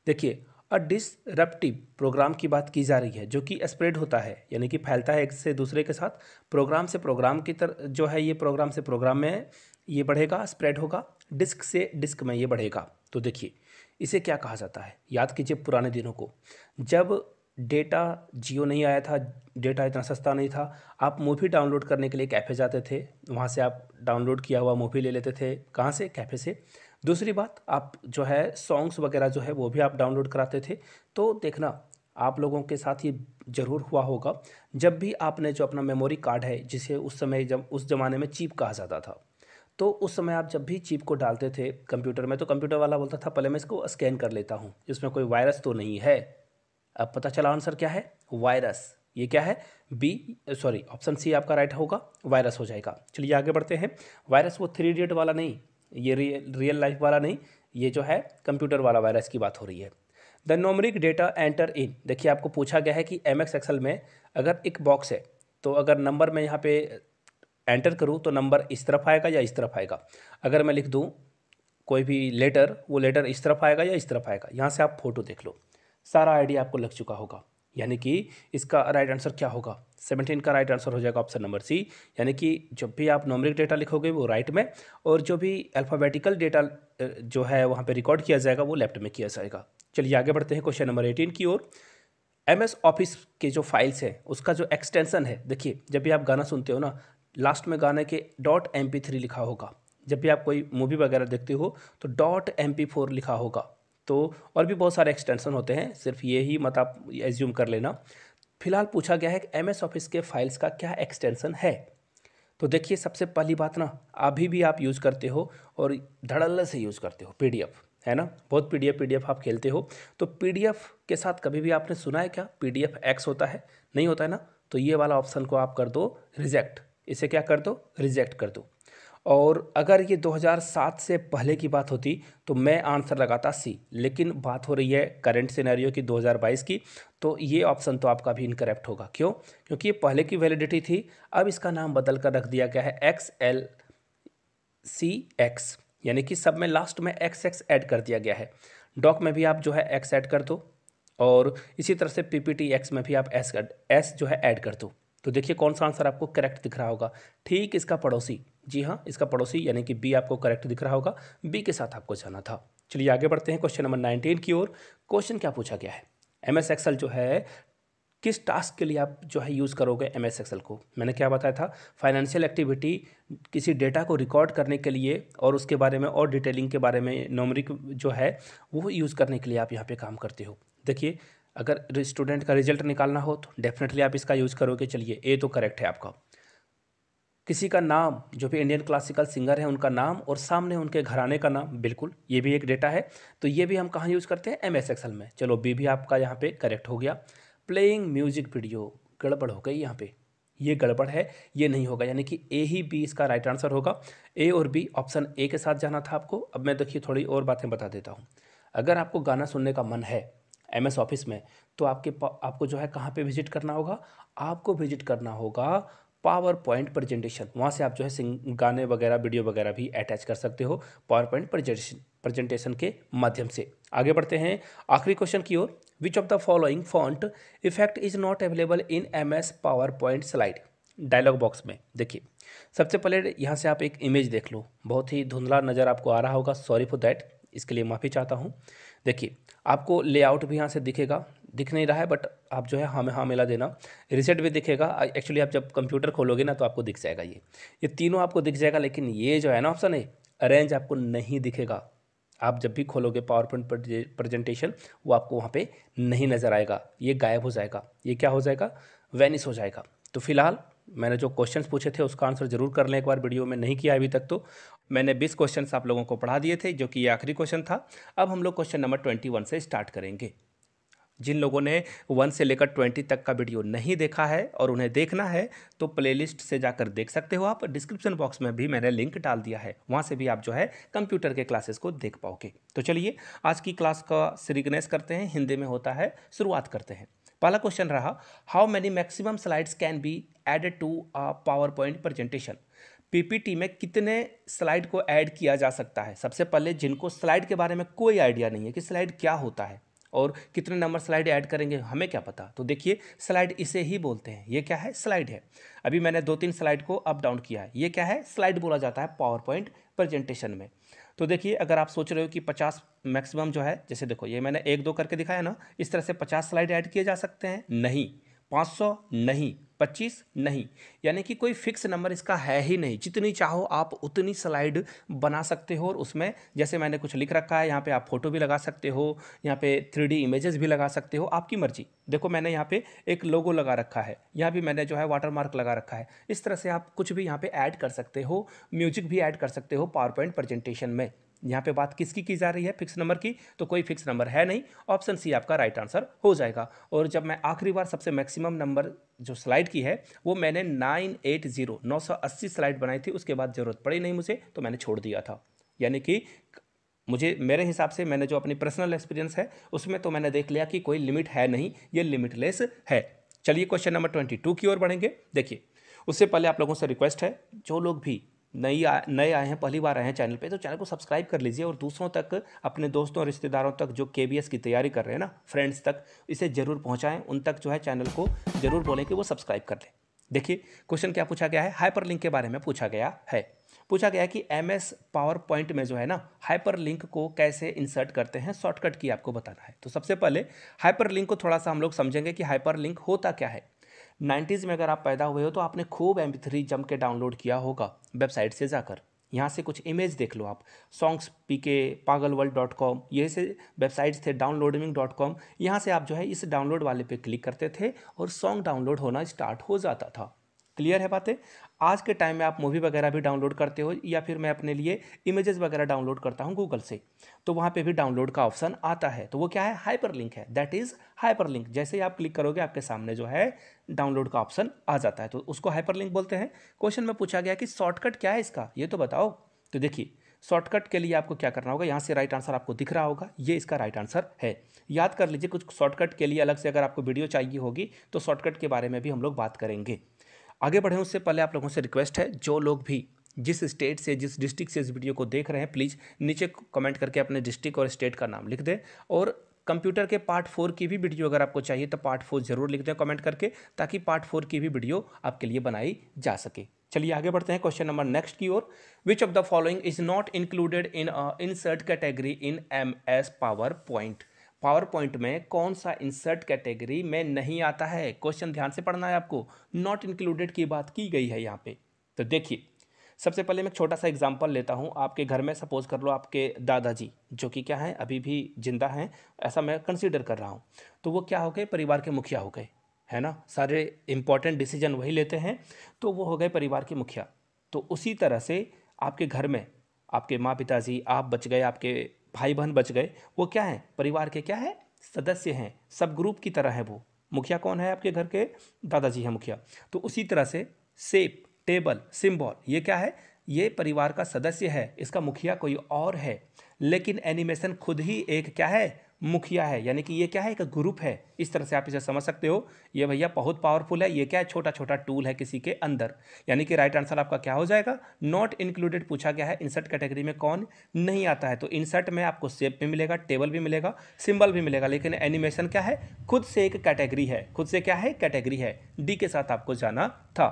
देखिए अ डिसरप्टिव प्रोग्राम की बात की जा रही है, जो कि स्प्रेड होता है, यानी कि फैलता है एक से दूसरे के साथ। प्रोग्राम से प्रोग्राम की तरह जो है ये प्रोग्राम से प्रोग्राम में ये बढ़ेगा स्प्रेड होगा डिस्क से डिस्क में ये बढ़ेगा। तो देखिए, इसे क्या कहा जाता है? याद कीजिए पुराने दिनों को। जब डेटा जियो नहीं आया था डेटा इतना सस्ता नहीं था, आप मूवी डाउनलोड करने के लिए कैफ़े जाते थे, वहाँ से आप डाउनलोड किया हुआ मूवी ले लेते थे। कहाँ से? कैफ़े से। दूसरी बात, आप जो है सॉन्ग्स वगैरह जो है वो भी आप डाउनलोड कराते थे तो देखना, आप लोगों के साथ ये ज़रूर हुआ होगा, जब भी आपने जो अपना मेमोरी कार्ड है, जिसे उस समय जब, उस ज़माने में चीप कहा जाता था तो उस समय आप जब भी चिप को डालते थे कंप्यूटर में तो कंप्यूटर वाला बोलता था, पहले मैं इसको स्कैन कर लेता हूँ, इसमें कोई वायरस तो नहीं है। अब पता चला आंसर क्या है? वायरस ये क्या है? बी सॉरी ऑप्शन सी आपका राइट होगा वायरस हो जाएगा। चलिए आगे बढ़ते हैं। वायरस वो थ्री डिजिट वाला नहीं ये रियल रियल लाइफ वाला नहीं, ये जो है कंप्यूटर वाला वायरस की बात हो रही है। The numeric data enter in देखिए, आपको पूछा गया है कि एम एक्स में अगर एक बॉक्स है तो अगर नंबर मैं यहाँ पे एंटर करूँ तो नंबर इस तरफ़ आएगा या इस तरफ़ आएगा? अगर मैं लिख दूँ, कोई भी लेटर वो लेटर इस तरफ़ आएगा या इस तरफ़ आएगा? यहाँ से आप फ़ोटो देख लो। सारा आइडिया आपको लग चुका होगा। यानी कि इसका राइट आंसर क्या होगा? सेवनटीन का राइट आंसर हो जाएगा ऑप्शन नंबर सी यानी कि जब भी आप नॉमरिक डेटा लिखोगे वो राइट में, और जो भी अल्फ़ाबेटिकल डेटा जो है वहाँ पे रिकॉर्ड किया जाएगा वो लेफ़्ट में किया जाएगा। चलिए आगे बढ़ते हैं क्वेश्चन नंबर एटीन की ओर। एम एस ऑफ़िस के जो फाइल्स हैं, उसका जो एक्सटेंसन है, देखिए, जब भी आप गाना सुनते हो ना लास्ट में गाने के डॉट एम पी थ्री लिखा होगा। जब भी आप कोई मूवी वगैरह देखते हो तो डॉट एम पी फोर लिखा होगा। तो और भी बहुत सारे एक्सटेंशन होते हैं, सिर्फ़ ये ही मत आप एज्यूम कर लेना। फ़िलहाल पूछा गया है कि एम एस ऑफ़िस के फाइल्स का क्या एक्सटेंशन है? तो देखिए, सबसे पहली बात ना, अभी भी आप यूज़ करते हो और धड़ल्ले से यूज़ करते हो पीडीएफ है ना? बहुत पीडीएफ पीडीएफ आप खेलते हो। तो पीडीएफ के साथ कभी भी आपने सुना है क्या? पीडीएफ एक्स होता है? नहीं होता है ना? तो ये वाला ऑप्शन को आप कर दो रिजेक्ट इसे क्या कर दो? रिजेक्ट कर दो। और अगर ये 2007 से पहले की बात होती तो मैं आंसर लगाता सी। लेकिन बात हो रही है करंट सिनेरियो की 2022 की तो ये ऑप्शन तो आपका भी इनकरेक्ट होगा। क्यों? क्योंकि ये पहले की वैलिडिटी थी, अब इसका नाम बदल कर रख दिया गया है एक्स एल सी एक्स यानी कि सब में लास्ट में एक्स एक्स ऐड कर दिया गया है। डॉक में भी आप जो है एक्स ऐड कर दो, और इसी तरह से पीपीटी एक्स में भी आप एस एस जो है ऐड कर दो। तो देखिए कौन सा आंसर आपको करेक्ट दिख रहा होगा। ठीक इसका पड़ोसी जी हाँ इसका पड़ोसी यानी कि बी आपको करेक्ट दिख रहा होगा। बी के साथ आपको जाना था। चलिए आगे बढ़ते हैं क्वेश्चन नंबर नाइनटीन की ओर। क्वेश्चन क्या पूछा गया है? एम एस एक्सल जो है, किस टास्क के लिए आप जो है यूज़ करोगे एम एस एक्सल को? मैंने क्या बताया था? फाइनेंशियल एक्टिविटी किसी डेटा को रिकॉर्ड करने के लिए और उसके बारे में और डिटेलिंग के बारे में नॉमरिक जो है, वो यूज़ करने के लिए आप यहाँ पे काम करते हो। देखिए, अगर स्टूडेंट का रिज़ल्ट निकालना हो तो डेफिनेटली आप इसका यूज़ करोगे। चलिए ए तो करेक्ट है आपका। किसी का नाम, जो भी इंडियन क्लासिकल सिंगर है, उनका नाम और सामने उनके घराने का नाम, बिल्कुल, ये भी एक डेटा है। तो ये भी हम कहाँ यूज़ करते हैं? एम एस एक्सएल में। चलो बी भी आपका यहाँ पे करेक्ट हो गया। प्लेइंग म्यूज़िक वीडियो गड़बड़ हो गई यहाँ पे। ये गड़बड़ है, ये नहीं होगा। यानी कि ए ही बी इसका राइट आंसर होगा। ए और बी ऑप्शन ए के साथ जाना था आपको। अब मैं देखिए, थोड़ी और बातें बता देता हूँ। अगर आपको गाना सुनने का मन है एम एस ऑफ़िस में तो आपके आपको जो है कहाँ पे विज़िट करना होगा? आपको विज़िट करना होगा पावर पॉइंट प्रेजेंटेशन वहाँ से आप जो है सिंग, गाने वगैरह, वीडियो वगैरह भी अटैच कर सकते हो पावर पॉइंट प्रेजेंटेशन प्रेजेंटेशन के माध्यम से। आगे बढ़ते हैं। आखिरी क्वेश्चन की ओर। Which of the following font effect is not available in M S PowerPoint slide dialog box में। देखिए, सबसे पहले यहाँ से आप एक इमेज देख लो। बहुत ही धुंधला नज़र आपको आ रहा होगा। सॉरी फॉर दैट इसके लिए माफ़ी चाहता हूँ। देखिए, आपको लेआउट भी यहाँ से दिखेगा। दिख नहीं रहा है बट आप जो है हाँ में हाँ मिला देना। रिसेट भी दिखेगा। एक्चुअली आप जब कंप्यूटर खोलोगे ना तो आपको दिख जाएगा ये। ये तीनों आपको दिख जाएगा, लेकिन ये जो है ना ऑप्शन है अरेंज आपको नहीं दिखेगा। आप जब भी खोलोगे पावर पॉइंट प्रेजेंटेशन वो आपको वहाँ पे नहीं नज़र आएगा। ये गायब हो जाएगा। ये क्या हो जाएगा? वैनिस हो जाएगा। तो फ़िलहाल, मैंने जो क्वेश्चंस पूछे थे, उसका आंसर ज़रूर कर लें एक बार वीडियो में। नहीं किया अभी तक तो। मैंने 20 क्वेश्चंस आप लोगों को पढ़ा दिए थे, जो कि ये आखिरी क्वेश्चन था। अब हम लोग क्वेश्चन नंबर 21 से स्टार्ट करेंगे। जिन लोगों ने वन से लेकर ट्वेंटी तक का वीडियो नहीं देखा है और उन्हें देखना है तो प्लेलिस्ट से जाकर देख सकते हो आप। डिस्क्रिप्शन बॉक्स में भी मैंने लिंक डाल दिया है, वहाँ से भी आप जो है कंप्यूटर के क्लासेस को देख पाओगे। तो चलिए, आज की क्लास का सीरीगनेस करते हैं, हिंदी में होता है, शुरुआत करते हैं। पहला क्वेश्चन रहा, how many maximum slides can be added to a PowerPoint presentation? PPT में कितने स्लाइड को ऐड किया जा सकता है? सबसे पहले जिनको स्लाइड के बारे में कोई आइडिया नहीं है कि स्लाइड क्या होता है और कितने नंबर स्लाइड ऐड करेंगे, हमें क्या पता? तो देखिए, स्लाइड इसे ही बोलते हैं। ये क्या है? स्लाइड है। अभी मैंने दो तीन स्लाइड को अप डाउन किया है। ये क्या है? स्लाइड बोला जाता है पावर पॉइंट प्रेजेंटेशन में। तो देखिए, अगर आप सोच रहे हो कि 50 मैक्सिमम जो है, जैसे देखो, ये मैंने एक दो करके दिखाया ना, इस तरह से 50 स्लाइड ऐड किए जा सकते हैं? नहीं। 500 नहीं 25 नहीं, यानी कि कोई फिक्स नंबर इसका है ही नहीं। जितनी चाहो आप उतनी स्लाइड बना सकते हो और उसमें जैसे मैंने कुछ लिख रखा है, यहाँ पे आप फ़ोटो भी लगा सकते हो, यहाँ पे थ्री डी इमेजेस भी लगा सकते हो, आपकी मर्ज़ी। देखो मैंने यहाँ पे एक लोगो लगा रखा है, यहाँ भी मैंने जो है वाटर मार्क लगा रखा है। इस तरह से आप कुछ भी यहाँ पर ऐड कर सकते हो, म्यूज़िक भी ऐड कर सकते हो पावर पॉइंट प्रेजेंटेशन में। यहाँ पे बात किसकी की जा रही है? फिक्स नंबर की। तो कोई फिक्स नंबर है नहीं। ऑप्शन सी आपका राइट आंसर हो जाएगा। और जब मैं आखिरी बार सबसे मैक्सिमम नंबर जो स्लाइड की है, वो मैंने नाइन एट ज़ीरो नौ सौ अस्सी स्लाइड बनाई थी, उसके बाद ज़रूरत पड़ी नहीं मुझे तो मैंने छोड़ दिया था। यानी कि मुझे, मेरे हिसाब से मैंने जो अपनी पर्सनल एक्सपीरियंस है, उसमें तो मैंने देख लिया कि कोई लिमिट है नहीं, ये लिमिटलेस है। चलिए क्वेश्चन नंबर ट्वेंटी टू की ओर बढ़ेंगे। देखिए, उससे पहले आप लोगों से रिक्वेस्ट है, जो लोग भी नई नए आए हैं, पहली बार आए हैं चैनल पे तो चैनल को सब्सक्राइब कर लीजिए और दूसरों तक, अपने दोस्तों और रिश्तेदारों तक जो के की तैयारी कर रहे हैं ना फ्रेंड्स तक, इसे ज़रूर पहुँचाएँ। उन तक जो है चैनल को ज़रूर बोलें कि वो सब्सक्राइब कर लें। देखिए क्वेश्चन क्या पूछा गया है? हाइपर लिंक के बारे में पूछा गया है। पूछा गया कि एम एस पावर पॉइंट में जो है ना हाइपर लिंक को कैसे इंसर्ट करते हैं? शॉर्टकट की आपको बताना है। तो सबसे पहले हाइपर लिंक को थोड़ा सा हम लोग समझेंगे कि हाइपर लिंक होता क्या है। नाइन्टीज़ में अगर आप पैदा हुए हो तो आपने खूब एम थ्री जम के डाउनलोड किया होगा वेबसाइट से जाकर। यहाँ से कुछ इमेज देख लो आप। सॉन्ग्स पी के पागल वर्ल्ड डॉट कॉम ये से वेबसाइट्स थे, डाउनलोडिंग डॉट कॉम। यहाँ से आप जो है इस डाउनलोड वाले पे क्लिक करते थे और सॉन्ग डाउनलोड होना स्टार्ट हो जाता था। क्लियर है बातें? आज के टाइम में आप मूवी वगैरह भी डाउनलोड करते हो या फिर मैं अपने लिए इमेजेस वगैरह डाउनलोड करता हूँ गूगल से तो वहाँ पे भी डाउनलोड का ऑप्शन आता है। तो वो क्या है? हाइपर लिंक है। दैट इज़ हाइपर लिंक जैसे ही आप क्लिक करोगे, आपके सामने जो है डाउनलोड का ऑप्शन आ जाता है। तो उसको हाइपर लिंक बोलते हैं। क्वेश्चन में पूछा गया कि शॉर्टकट क्या है इसका? ये तो बताओ। तो देखिए शॉर्टकट के लिए आपको क्या करना होगा? यहाँ से राइट आंसर आपको दिख रहा होगा। ये इसका राइट आंसर है। याद कर लीजिए, कुछ शॉर्टकट के लिए अलग से अगर आपको वीडियो चाहिए होगी तो शॉर्टकट के बारे में भी हम लोग बात करेंगे। आगे बढ़ें, उससे पहले आप लोगों से रिक्वेस्ट है, जो लोग भी जिस स्टेट से, जिस डिस्ट्रिक्ट से इस वीडियो को देख रहे हैं, प्लीज़ नीचे कमेंट करके अपने डिस्ट्रिक्ट और स्टेट का नाम लिख दें। और कंप्यूटर के पार्ट फोर की भी वीडियो अगर आपको चाहिए तो पार्ट फोर ज़रूर लिख दें कमेंट करके, ताकि पार्ट फोर की भी वीडियो आपके लिए बनाई जा सके। चलिए आगे बढ़ते हैं, क्वेश्चन नंबर नेक्स्ट की ओर। Which of the following is not included in insert category in M S PowerPoint PowerPoint में कौन सा इंसर्ट कैटेगरी में नहीं आता है? क्वेश्चन ध्यान से पढ़ना है आपको। नॉट इंक्लूडेड की बात की गई है यहाँ पे। तो देखिए, सबसे पहले मैं छोटा सा एग्जांपल लेता हूँ। आपके घर में सपोज़ कर लो आपके दादाजी, जो कि क्या हैं, अभी भी ज़िंदा हैं, ऐसा मैं कंसिडर कर रहा हूँ। तो वो क्या हो गए? परिवार के मुखिया हो गए, है ना? सारे इंपॉर्टेंट डिसीज़न वही लेते हैं। तो वो हो गए परिवार के मुखिया। तो उसी तरह से आपके घर में आपके माँ पिताजी आप बच गए, आपके भाई बहन बच गए, वो क्या है? परिवार के क्या है? सदस्य हैं। सब ग्रुप की तरह है वो। मुखिया कौन है आपके घर के? दादाजी हैं मुखिया। तो उसी तरह से सेप, टेबल सिम्बॉल ये क्या है? ये परिवार का सदस्य है, इसका मुखिया कोई और है। लेकिन एनिमेशन खुद ही एक क्या है? मुखिया है, यानी कि ये क्या है, एक ग्रुप है। इस तरह से आप इसे समझ सकते हो। ये भैया बहुत पावरफुल है। ये क्या है छोटा छोटा टूल है किसी के अंदर। यानी कि राइट आंसर आपका क्या हो जाएगा? नॉट इंक्लूडेड पूछा गया है इंसर्ट कैटेगरी में कौन नहीं आता है। तो इंसर्ट में आपको सेप भी मिलेगा टेबल भी मिलेगा सिंबल भी मिलेगा। लेकिन एनिमेशन क्या है? खुद से एक कैटेगरी है। खुद से क्या है? कैटेगरी है। डी के साथ आपको जाना था।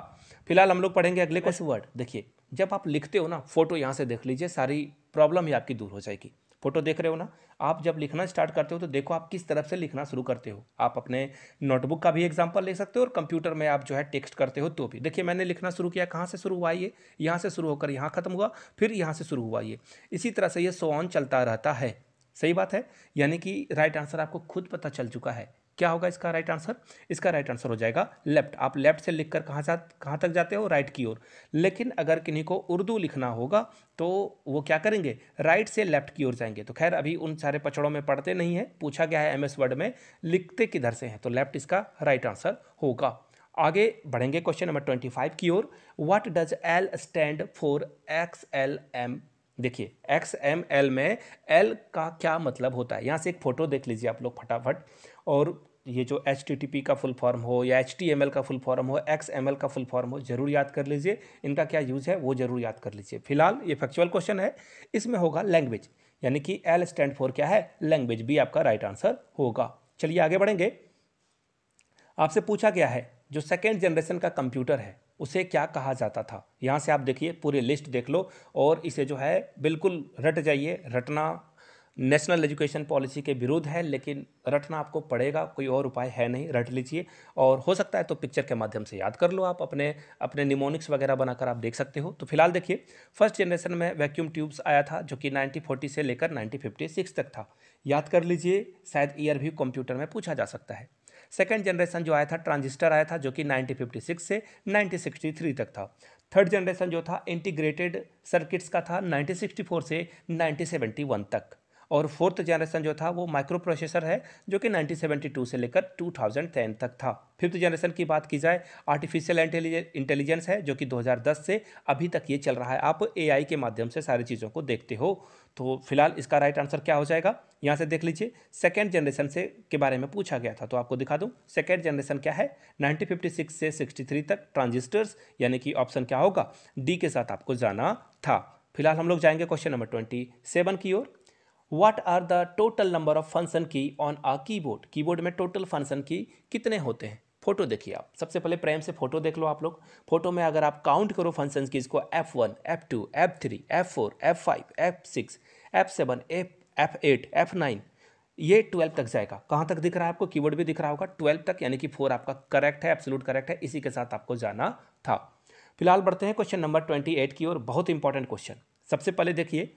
फ़िलहाल हम लोग पढ़ेंगे अगले क्वेश्चन वर्ड देखिए, जब आप लिखते हो ना फ़ोटो यहाँ से देख लीजिए, सारी प्रॉब्लम ही आपकी दूर हो जाएगी। फ़ोटो देख रहे हो ना, आप जब लिखना स्टार्ट करते हो तो देखो आप किस तरफ़ से लिखना शुरू करते हो। आप अपने नोटबुक का भी एग्ज़ाम्पल ले सकते हो और कंप्यूटर में आप जो है टेक्स्ट करते हो तो भी। देखिए, मैंने लिखना शुरू किया, कहाँ से शुरू हुआ ये? यहाँ से शुरू होकर यहाँ खत्म हुआ, फिर यहाँ से शुरू हुआ ये। इसी तरह से ये सो ऑन चलता रहता है। सही बात है? यानी कि राइट आंसर आपको खुद पता चल चुका है। क्या होगा इसका राइट आंसर इसका राइट आंसर हो जाएगा लेफ़्ट आप लेफ़्ट से लिखकर कहाँ जा, कहाँ तक जाते हो? राइट की ओर। लेकिन अगर किन्हीं को उर्दू लिखना होगा तो वो क्या करेंगे? राइट से लेफ़्ट की ओर जाएँगे। तो खैर, अभी उन सारे पचड़ों में पढ़ते नहीं है। पूछा गया है एम एस वर्ड में, लिखते किधर से हैं? तो लेफ़्ट इसका राइट आंसर होगा। आगे बढ़ेंगे क्वेश्चन नंबर ट्वेंटी फाइव की ओर। What does L stand for X L M देखिए एक्स एम एल में एल का क्या मतलब होता है? यहाँ से एक फ़ोटो देख लीजिए आप लोग फटाफट। और ये जो पी का फुल फॉर्म हो या एल का फुल फॉर्म हो एल का फुल फॉर्म हो, ज़रूर याद कर लीजिए। इनका क्या यूज़ है, वो ज़रूर याद कर लीजिए। फ़िलहाल ये फैक्चुअल क्वेश्चन है। इसमें होगा लैंग्वेज यानी कि एल स्टैंड फॉर क्या है? लैंग्वेज भी आपका राइट आंसर होगा। चलिए आगे बढ़ेंगे। आपसे पूछा गया है, जो सेकेंड जनरेशन का कंप्यूटर है, उसे क्या कहा जाता था? यहाँ से आप देखिए, पूरी लिस्ट देख लो और इसे जो है, बिल्कुल रट जाइए, रटना नेशनल एजुकेशन पॉलिसी के विरुद्ध है, लेकिन रटना आपको पड़ेगा, कोई और उपाय है नहीं, रट लीजिए। और हो सकता है तो पिक्चर के माध्यम से याद कर लो आप, अपने अपने निमोनिक्स वगैरह बनाकर आप देख सकते हो। तो फ़िलहाल देखिए फ़र्स्ट जनरेशन में वैक्यूम ट्यूब्स आया था, जो कि 1940 से लेकर 1956 तक था। याद कर लीजिए, शायद ईयर भी कंप्यूटर में पूछा जा सकता है। सेकेंड जनरेशन जो आया था ट्रांजिस्टर आया था, जो कि 1956 से 1963 तक था। थर्ड जनरेशन जो था इंटीग्रेटेड सर्किट्स का था 1964 से 1971 तक। और फोर्थ जनरेशन जो था वो माइक्रो प्रोसेसर है, जो कि 1972 से लेकर 2010 तक था। फिफ्थ जनरेशन की बात की जाए, आर्टिफिशियल इंटेलिजेंस है, जो कि 2010 से अभी तक ये चल रहा है। आप एआई के माध्यम से सारी चीज़ों को देखते हो। तो फ़िलहाल इसका राइट आंसर क्या हो जाएगा? यहाँ से देख लीजिए, सेकेंड जनरेशन से के बारे में पूछा गया था तो आपको दिखा दूँ, सेकेंड जनरेशन क्या है? नाइनटीन से सिक्सटी तक ट्रांजिस्टर्स, यानी कि ऑप्शन क्या होगा? डी के साथ आपको जाना था। फ़िलहाल हम लोग जाएँगे क्वेश्चन नंबर ट्वेंटी सेवन की ओर। What are the total number of function key on a keyboard keyboard में टोटल फ़ंक्शन की कितने होते हैं? फ़ोटो देखिए आप। सबसे पहले प्रेम से फ़ोटो देख लो आप लोग। फ़ोटो में अगर आप काउंट करो फ़ंक्शन की इसको F one F two F three F four F five F six F seven F F eight F nine ये ट्वेल्व तक जाएगा। कहाँ तक दिख रहा है आपको? कीबोर्ड भी दिख रहा होगा। ट्वेल्व तक, यानी कि फोर आपका करेक्ट है एब्सोल्यूट करेक्ट है, इसी के साथ आपको जाना था। फ़िलहाल बढ़ते हैं क्वेश्चन नंबर ट्वेंटी एट की ओर। बहुत इंपॉर्टेंट क्वेश्चन सबसे पहले देखिए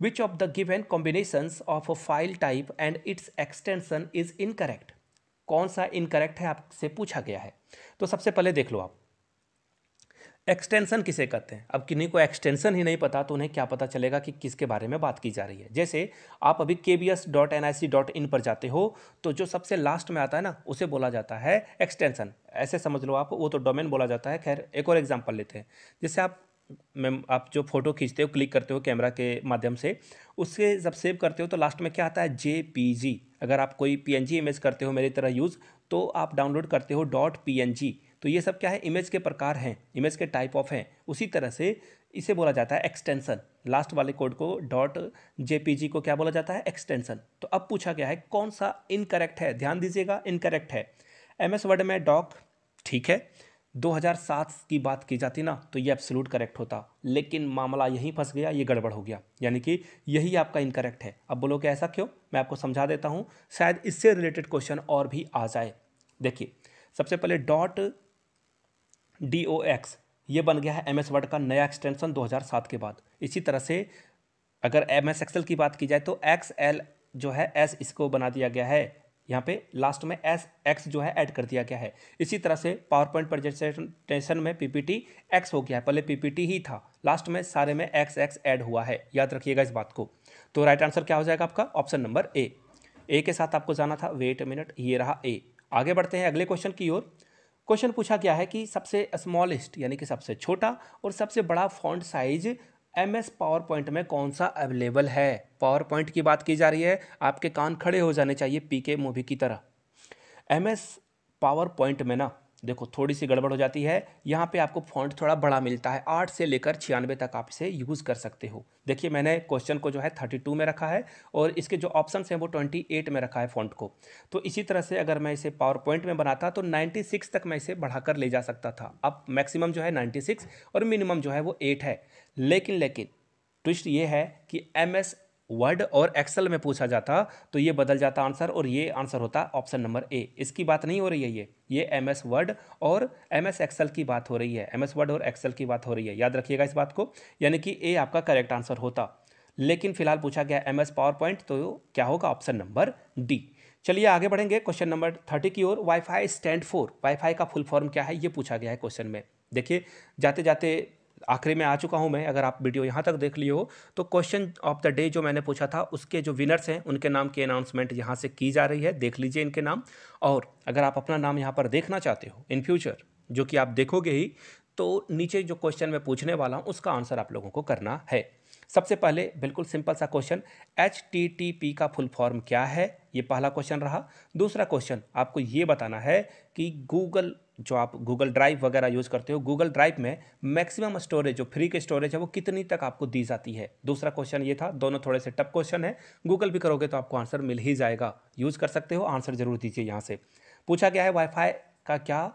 which of the given combinations of a file type and its extension is incorrect? कौन सा इनकरेक्ट है आपसे पूछा गया है? तो सबसे पहले देख लो आप। एक्सटेंशन किसे कहते हैं? अब किन्हीं को एक्सटेंशन ही नहीं पता तो उन्हें क्या पता चलेगा कि किसके बारे में बात की जा रही है। जैसे आप अभी के B S dot N I C dot in पर जाते हो तो जो सबसे लास्ट में आता है ना, उसे बोला जाता है एक्सटेंशन ऐसे समझ लो आप, वो तो डोमेन बोला जाता है। खैर, एक और एग्ज़ाम्पल लेते हैं। जैसे आप मैम आप जो फ़ोटो खींचते हो क्लिक करते हो कैमरा के माध्यम से, उससे जब सेव करते हो तो लास्ट में क्या आता है? जे पी जी अगर आप कोई पी एन जी इमेज करते हो मेरी तरह यूज़ तो आप डाउनलोड करते हो डॉट पी एन जी तो ये सब क्या है? इमेज के प्रकार हैं इमेज के टाइप ऑफ़ हैं। उसी तरह से इसे बोला जाता है एक्सटेंसन लास्ट वाले कोड को डॉट जे पी जी को क्या बोला जाता है? एक्सटेंसन तो अब पूछा गया है, कौन सा इनकरेक्ट है? ध्यान दीजिएगा इनकरेक्ट है। एम एस वर्ड में डॉक ठीक है? 2007 की बात की जाती ना तो ये एब्सोल्यूट करेक्ट होता। लेकिन मामला यहीं फंस गया, ये गड़बड़ हो गया। यानी कि यही आपका इनकरेक्ट है। अब बोलो कि ऐसा क्यों? मैं आपको समझा देता हूँ। शायद इससे रिलेटेड क्वेश्चन और भी आ जाए। देखिए, सबसे पहले डॉट डी ओ एक्स ये बन गया है एम एस वर्ड का नया एक्सटेंशन 2007 के बाद। इसी तरह से अगर एम एस एक्सएल की बात की जाए तो एक्स एल जो है एस इसको बना दिया गया है। यहाँ पे लास्ट में एस एक्स जो है ऐड कर दिया गया है। इसी तरह से पावर पॉइंट प्रेजेंटेशन में पीपीटी एक्स हो गया है। पहले पीपीटी ही था। लास्ट में सारे में एक्स एक्स ऐड हुआ है। याद रखिएगा इस बात को। तो राइट आंसर क्या हो जाएगा आपका? ऑप्शन नंबर ए ए के साथ आपको जाना था। वेट मिनट ये रहा ए आगे बढ़ते हैं अगले क्वेश्चन की ओर। क्वेश्चन पूछा गया है कि सबसे स्मॉलेस्ट यानी कि सबसे छोटा और सबसे बड़ा font size M S PowerPoint में कौन सा अवेलेबल है? पावर पॉइंट की बात की जा रही है। आपके कान खड़े हो जाने चाहिए पी के मूवी की तरह। एम एस पावर पॉइंट में ना देखो थोड़ी सी गड़बड़ हो जाती है। यहाँ पे आपको फॉन्ट थोड़ा बड़ा मिलता है। आठ से लेकर छियानवे तक आप इसे यूज़ कर सकते हो। देखिए, मैंने क्वेश्चन को जो है थर्टी टू में रखा है और इसके जो ऑप्शन हैं वो ट्वेंटी एट में रखा है फॉन्ट को। तो इसी तरह से अगर मैं इसे पावर पॉइंट में बनाता तो नाइन्टी सिक्स तक मैं इसे बढ़ाकर ले जा सकता था। अब मैक्सिमम जो है नाइन्टी सिक्स और मिनिमम जो है वो एट है। लेकिन लेकिन ट्विस्ट ये है कि एम एस वर्ड और एक्सेल में पूछा जाता तो ये बदल जाता आंसर और ये आंसर होता ऑप्शन नंबर ए। इसकी बात नहीं हो रही है ये। ये एम एस वर्ड और एम एस एक्सेल की बात हो रही है। एम एस वर्ड और एक्सेल की बात हो रही है। याद रखिएगा इस बात को, यानी कि ए आपका करेक्ट आंसर होता। लेकिन फ़िलहाल पूछा गया एम एस पावर पॉइंट तो क्या होगा ऑप्शन नंबर डी। चलिए आगे बढ़ेंगे क्वेश्चन नंबर थर्टी की ओर। WiFi stand for. वाईफाई का फुल फॉर्म क्या है? ये पूछा गया है क्वेश्चन में। देखिए जाते जाते आखिरी में आ चुका हूँ मैं, अगर आप वीडियो यहाँ तक देख लिए हो तो क्वेश्चन ऑफ़ द डे जो मैंने पूछा था, उसके जो विनर्स हैं, उनके नाम की अनाउंसमेंट यहाँ से की जा रही है, देख लीजिए इनके नाम। और अगर आप अपना नाम यहाँ पर देखना चाहते हो इन फ्यूचर जो कि आप देखोगे ही तो नीचे जो क्वेश्चन मैं पूछने वाला हूँ, उसका आंसर आप लोगों को करना है। सबसे पहले, बिल्कुल सिंपल सा question H T T P का फुल फॉर्म क्या है? ये पहला क्वेश्चन रहा। दूसरा क्वेश्चन आपको ये बताना है कि गूगल जो आप गूगल ड्राइव वगैरह यूज़ करते हो गूगल ड्राइव में मैक्सिमम स्टोरेज जो फ्री के स्टोरेज है, वो कितनी तक आपको दी जाती है? दूसरा क्वेश्चन ये था, दोनों थोड़े से टफ क्वेश्चन है। गूगल भी करोगे तो आपको आंसर मिल ही जाएगा। यूज़ कर सकते हो आंसर ज़रूर दीजिए यहाँ से। पूछा गया है वाईफाई का क्या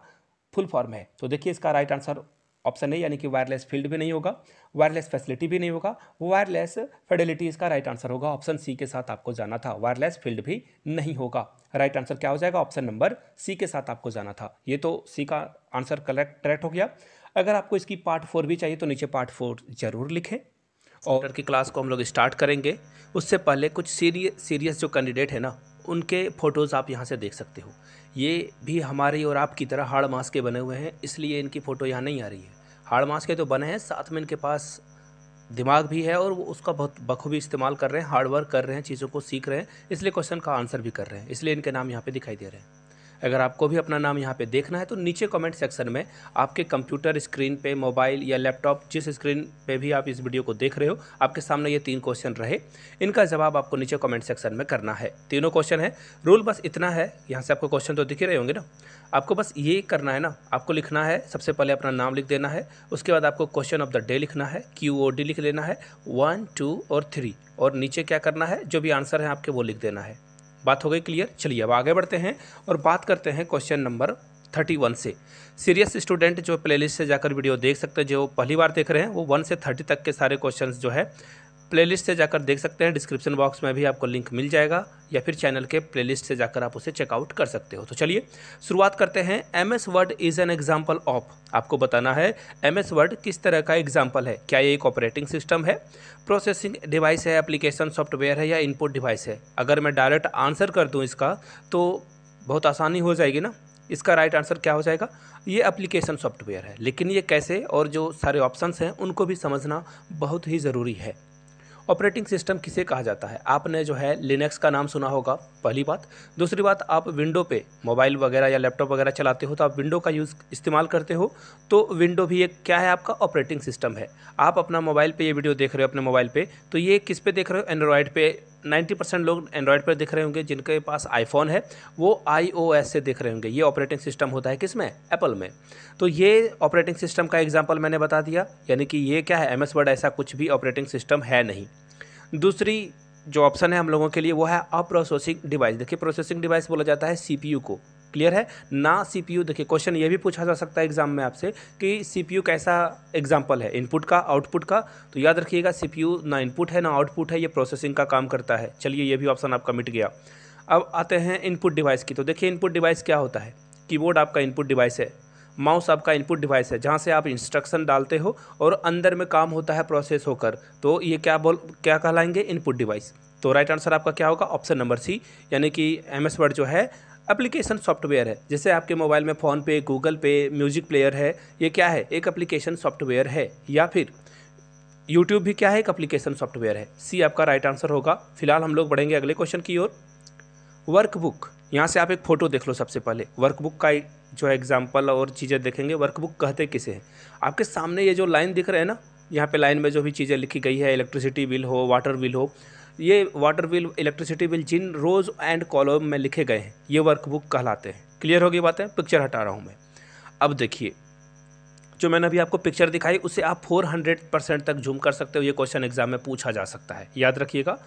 फुल फॉर्म है? तो देखिए इसका राइट आंसर ऑप्शन है, यानी कि वायरलेस फ़ील्ड भी नहीं होगा वायरलेस फैसिलिटी भी नहीं होगा वायरलेस फेडिलिटी इसका राइट आंसर होगा। ऑप्शन सी के साथ आपको जाना था वायरलेस फ़ील्ड भी नहीं होगा। राइट आंसर क्या हो जाएगा? ऑप्शन नंबर सी के साथ आपको जाना था। ये तो सी का आंसर करेक्ट करेक्ट हो गया। अगर आपको इसकी पार्ट फोर भी चाहिए तो नीचे पार्ट फोर ज़रूर लिखें और की क्लास को हम लोग स्टार्ट करेंगे। उससे पहले कुछ सीरियस सीरियस जो कैंडिडेट है ना, उनके फ़ोटोज़ आप यहाँ से देख सकते हो। ये भी हमारी और आपकी तरह हाड़ मास के बने हुए हैं, इसलिए इनकी फ़ोटो यहाँ नहीं आ रही है। हाड़ मास के तो बने हैं, साथ में इनके पास दिमाग भी है और वो उसका बहुत बखूबी इस्तेमाल कर रहे हैं हार्डवर्क कर रहे हैं, चीज़ों को सीख रहे हैं, इसलिए क्वेश्चन का आंसर भी कर रहे हैं। इसलिए इनके नाम यहाँ पे दिखाई दे रहे हैं। अगर आपको भी अपना नाम यहाँ पे देखना है तो नीचे कमेंट सेक्शन में आपके कंप्यूटर स्क्रीन पे मोबाइल या लैपटॉप जिस स्क्रीन पे भी आप इस वीडियो को देख रहे हो, आपके सामने ये तीन क्वेश्चन रहे। इनका जवाब आपको नीचे कमेंट सेक्शन में करना है। तीनों क्वेश्चन है। रूल बस इतना है, यहाँ से आपको क्वेश्चन तो दिख रहे होंगे ना? आपको बस ये करना है ना, आपको लिखना है, सबसे पहले अपना नाम लिख देना है, उसके बाद आपको क्वेश्चन ऑफ़ द डे लिखना है क्यू ओ डी लिख लेना है वन टू और थ्री और नीचे क्या करना है, जो भी आंसर है आपके वो लिख देना है। बात हो गई क्लियर? चलिए अब आगे बढ़ते हैं और बात करते हैं क्वेश्चन नंबर थर्टी वन से। सीरियस स्टूडेंट जो प्लेलिस्ट से जाकर वीडियो देख सकते हैं, जो पहली बार देख रहे हैं, वो वन से थर्टी तक के सारे क्वेश्चंस जो है प्लेलिस्ट से जाकर देख सकते हैं। डिस्क्रिप्शन बॉक्स में भी आपको लिंक मिल जाएगा या फिर चैनल के प्लेलिस्ट से जाकर आप उसे चेकआउट कर सकते हो। तो चलिए, शुरुआत करते हैं। M S Word is an example of आपको बताना है एम एस वर्ड किस तरह का एग्ज़ाम्पल है? क्या ये एक ऑपरेटिंग सिस्टम है? प्रोसेसिंग डिवाइस है एप्लीकेशन सॉफ्टवेयर है या इनपुट डिवाइस है? अगर मैं डायरेक्ट आंसर कर दूँ इसका तो बहुत आसानी हो जाएगी ना? इसका राइट आंसर क्या हो जाएगा? ये एप्लीकेशन सॉफ्टवेयर है। लेकिन ये कैसे और जो सारे ऑप्शंस हैं, उनको भी समझना बहुत ही ज़रूरी है। ऑपरेटिंग सिस्टम किसे कहा जाता है? आपने जो है लिनक्स का नाम सुना होगा, पहली बात। दूसरी बात, आप विंडो पे मोबाइल वगैरह या लैपटॉप वगैरह चलाते हो तो आप विंडो का यूज़ इस्तेमाल करते हो। तो विंडो भी एक, क्या है आपका? ऑपरेटिंग सिस्टम है। आप अपना मोबाइल पे ये वीडियो देख रहे हो अपने मोबाइल पे। तो ये किस पे देख रहे हो? एंड्रॉयड पे 90 परसेंट लोग एंड्रॉयड पर दिख रहे होंगे, जिनके पास आईफोन है, वो आईओएस से दिख रहे होंगे। ये ऑपरेटिंग सिस्टम होता है किसमें एप्पल में। तो ये ऑपरेटिंग सिस्टम का एग्ज़ाम्पल मैंने बता दिया, यानी कि ये क्या है? एम एस वर्ड ऐसा कुछ भी ऑपरेटिंग सिस्टम है नहीं। दूसरी जो ऑप्शन है हम लोगों के लिए, वो है अप्रोसेसिंग डिवाइस। देखिए प्रोसेसिंग डिवाइस बोला जाता है सीपीयू को। क्लियर है। ना सीपीयू देखिए क्वेश्चन ये भी पूछा जा सकता है एग्ज़ाम में आपसे कि सीपीयू कैसा एग्ज़ाम्पल है इनपुट का आउटपुट का? तो याद रखिएगा सीपीयू ना इनपुट है, ना आउटपुट है, ये प्रोसेसिंग का काम करता है। चलिए, ये भी ऑप्शन आपका मिट गया। अब आते हैं इनपुट डिवाइस की। तो देखिए इनपुट डिवाइस क्या होता है? कीबोर्ड आपका इनपुट डिवाइस है माउस आपका इनपुट डिवाइस है, जहाँ से आप इंस्ट्रक्शन डालते हो और अंदर में काम होता है प्रोसेस होकर। तो ये क्या बोल, क्या कहलाएँगे? इनपुट डिवाइस तो राइट आंसर आपका क्या होगा? ऑप्शन नंबर सी यानी कि एम एस वर्ड जो है एप्लीकेशन सॉफ्टवेयर है। जैसे आपके मोबाइल में फ़ोन पे, गूगल पे, म्यूज़िक प्लेयर है, ये क्या है? एक एप्लीकेशन सॉफ्टवेयर है। या फिर यूट्यूब भी क्या है? एक एप्लीकेशन सॉफ्टवेयर है। सी, आपका राइट आंसर होगा। फ़िलहाल हम लोग बढ़ेंगे अगले क्वेश्चन की ओर। वर्कबुक यहाँ से आप एक फ़ोटो देख लो सबसे पहले। वर्कबुक का जो है एग्ज़ाम्पल और चीज़ें देखेंगे। वर्कबुक कहते किसे हैं? आपके सामने ये जो लाइन दिख रहे हैं ना, यहाँ पे लाइन में जो भी चीज़ें लिखी गई है इलेक्ट्रिसिटी बिल हो वाटर बिल हो ये वाटर बिल इलेक्ट्रिसिटी बिल जिन रोज़ एंड कॉलम में लिखे गए हैं, ये वर्कबुक कहलाते हैं। क्लियर होगी बातें? पिक्चर हटा रहा हूँ मैं। अब देखिए, जो मैंने अभी आपको पिक्चर दिखाई, उसे आप 400 परसेंट तक झूम कर सकते हो। ये क्वेश्चन एग्ज़ाम में पूछा जा सकता है। याद रखिएगा।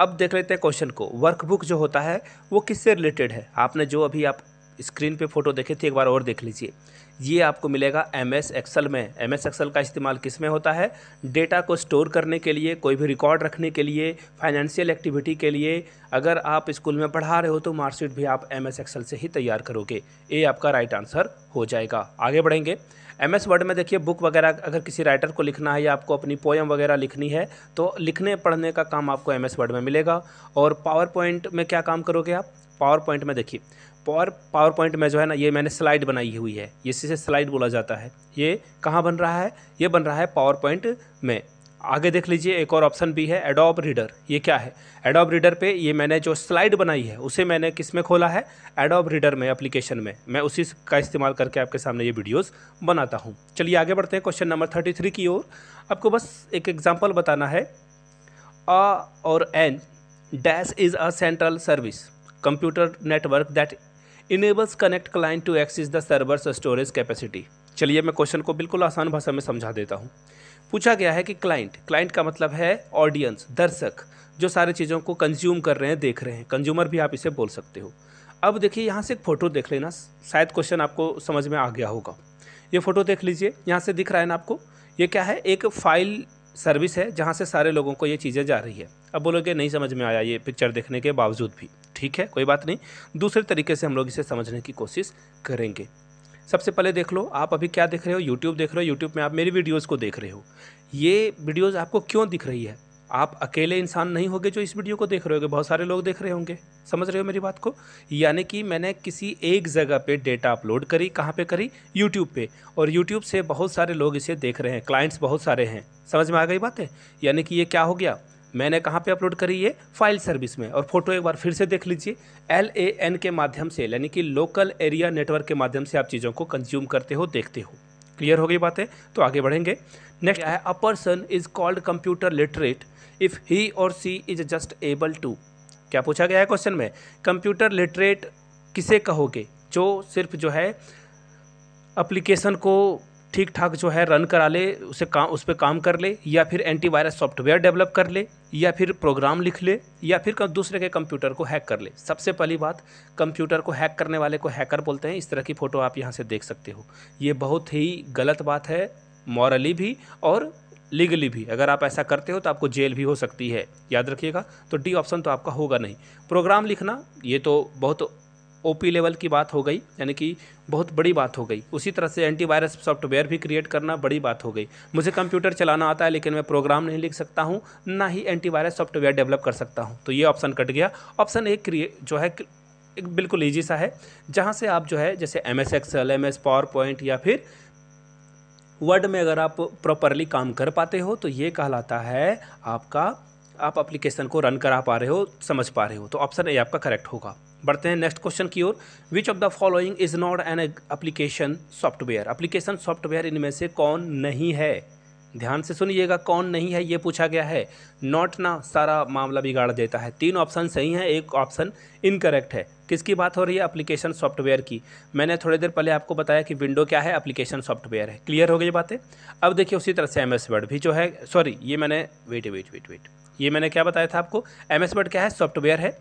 अब देख लेते हैं क्वेश्चन को। वर्कबुक जो होता है, वो किससे रिलेटेड है? आपने जो अभी आप स्क्रीन पे फ़ोटो देखे थे, एक बार और देख लीजिए। ये आपको मिलेगा एम एस एक्सल में। एम एस एक्सल का इस्तेमाल किसमें होता है? डेटा को स्टोर करने के लिए, कोई भी रिकॉर्ड रखने के लिए, फाइनेंशियल एक्टिविटी के लिए। अगर आप स्कूल में पढ़ा रहे हो तो मार्कशीट भी आप एम एस एक्सल से ही तैयार करोगे। ये आपका राइट आंसर हो जाएगा। आगे बढ़ेंगे। एम एस वर्ड में देखिए, बुक वगैरह अगर किसी राइटर को लिखना है या आपको अपनी पोएम वगैरह लिखनी है तो लिखने पढ़ने का काम आपको एम एस वर्ड में मिलेगा। और पावर पॉइंट में क्या काम करोगे आप? पावर पॉइंट में देखिए। पावर पावर पॉइंट में जो है ना, ये मैंने स्लाइड बनाई हुई है। इसी स्लाइड बोला जाता है। ये कहाँ बन रहा है? ये बन रहा है पावर पॉइंट में। आगे देख लीजिए, एक और ऑप्शन भी है एडोब रीडर ये क्या है? एडोब रीडर पे ये मैंने जो स्लाइड बनाई है, उसे मैंने किसमें खोला है? एडोब रीडर में एप्लीकेशन में। मैं उसी का इस्तेमाल करके आपके सामने ये वीडियोस बनाता हूँ। चलिए आगे बढ़ते हैं क्वेश्चन नंबर थर्टी थ्री की ओर। आपको बस एक एग्ज़ाम्पल बताना है। A or an dash is a central service computer network that enables connect client to access the servers storage capacity चलिए मैं क्वेश्चन को बिल्कुल आसान भाषा में समझा देता हूँ। पूछा गया है कि क्लाइंट क्लाइंट का मतलब है ऑडियंस दर्शक, जो सारी चीज़ों को कंज्यूम कर रहे हैं, देख रहे हैं। कंज्यूमर भी आप इसे बोल सकते हो। अब देखिए, यहाँ से एक फ़ोटो देख लेना। शायद क्वेश्चन आपको समझ में आ गया होगा। ये फ़ोटो देख लीजिए। यहाँ से दिख रहा है ना आपको? ये क्या है? एक फ़ाइल सर्विस है, जहाँ से सारे लोगों को ये चीज़ें जा रही है। अब बोलोगे, नहीं समझ में आया ये पिक्चर देखने के बावजूद भी। ठीक है, कोई बात नहीं। दूसरे तरीके से हम लोग इसे समझने की कोशिश करेंगे। सबसे पहले देख लो, आप अभी क्या देख रहे हो? यूट्यूब देख रहे हो? यूट्यूब में आप मेरी वीडियोज़ को देख रहे हो। ये वीडियोज़ आपको क्यों दिख रही है? आप अकेले इंसान नहीं होगे जो इस वीडियो को देख रहे होगे, बहुत सारे लोग देख रहे होंगे। समझ रहे हो मेरी बात को? यानी कि मैंने किसी एक जगह पे डेटा अपलोड करी, कहाँ पे करी? यूट्यूब पे। और यूट्यूब से बहुत सारे लोग इसे देख रहे हैं क्लाइंट्स बहुत सारे हैं। समझ में आ गई बात? है यानी कि ये क्या हो गया? मैंने कहाँ पे अपलोड करी ये? फ़ाइल सर्विस में। और फ़ोटो एक बार फिर से देख लीजिए। एल ए एन के माध्यम से, यानी कि लोकल एरिया नेटवर्क के माध्यम से आप चीज़ों को कंज्यूम करते हो, देखते हो। क्लियर हो गई बातें? तो आगे बढ़ेंगे। नेक्स्ट है? A person is called computer literate if he or she is just able to क्या पूछा गया है क्वेश्चन में? कंप्यूटर लिटरेट किसे कहोगे? जो सिर्फ़ जो है अप्लीकेशन को ठीक ठाक जो है रन करा ले, उसे काम उस पर काम कर ले, या फिर एंटीवायरस सॉफ्टवेयर डेवलप कर ले, या फिर प्रोग्राम लिख ले, या फिर दूसरे के कंप्यूटर को हैक कर ले। सबसे पहली बात कंप्यूटर को हैक करने वाले को हैकर बोलते हैं। इस तरह की फ़ोटो आप यहाँ से देख सकते हो। ये बहुत ही गलत बात है मॉरली भी और लीगली भी। अगर आप ऐसा करते हो तो आपको जेल भी हो सकती है। याद रखिएगा तो डी ऑप्शन तो आपका होगा नहीं। प्रोग्राम लिखना, ये तो बहुत ओपी लेवल की बात हो गई, यानी कि बहुत बड़ी बात हो गई। उसी तरह से एंटीवायरस सॉफ्टवेयर भी क्रिएट करना बड़ी बात हो गई। मुझे कंप्यूटर चलाना आता है, लेकिन मैं प्रोग्राम नहीं लिख सकता हूँ, ना ही एंटीवायरस सॉफ्टवेयर डेवलप कर सकता हूँ। तो ये ऑप्शन कट गया। ऑप्शन एक क्रिएट जो है, एक बिल्कुल ईजी सा है, जहाँ से आप जो है, जैसे M S Excel M S PowerPoint या फिर वर्ड में अगर आप प्रॉपरली काम कर पाते हो तो ये कहलाता है आपका आप अप्लीकेशन को रन करा पा रहे हो, समझ पा रहे हो तो ऑप्शन ए आपका करेक्ट होगा। बढ़ते हैं नेक्स्ट क्वेश्चन की ओर। Which of the following is not an application software application software इनमें से कौन नहीं है? ध्यान से सुनिएगा, कौन नहीं है ये पूछा गया है। नॉट ना, सारा मामला बिगाड़ देता है। तीन ऑप्शन सही हैं, एक ऑप्शन इनकरेक्ट है। किसकी बात हो रही है? एप्लीकेशन सॉफ्टवेयर की। मैंने थोड़ी देर पहले आपको बताया कि विंडो क्या है? एप्लीकेशन सॉफ्टवेयर है। क्लियर हो गई बातें? अब देखिए उसी तरह से एम एस वर्ड भी जो है सॉरी ये मैंने वेट वेट वेट वेट ये मैंने क्या बताया था आपको? एम एस वर्ड क्या है? सॉफ्टवेयर है।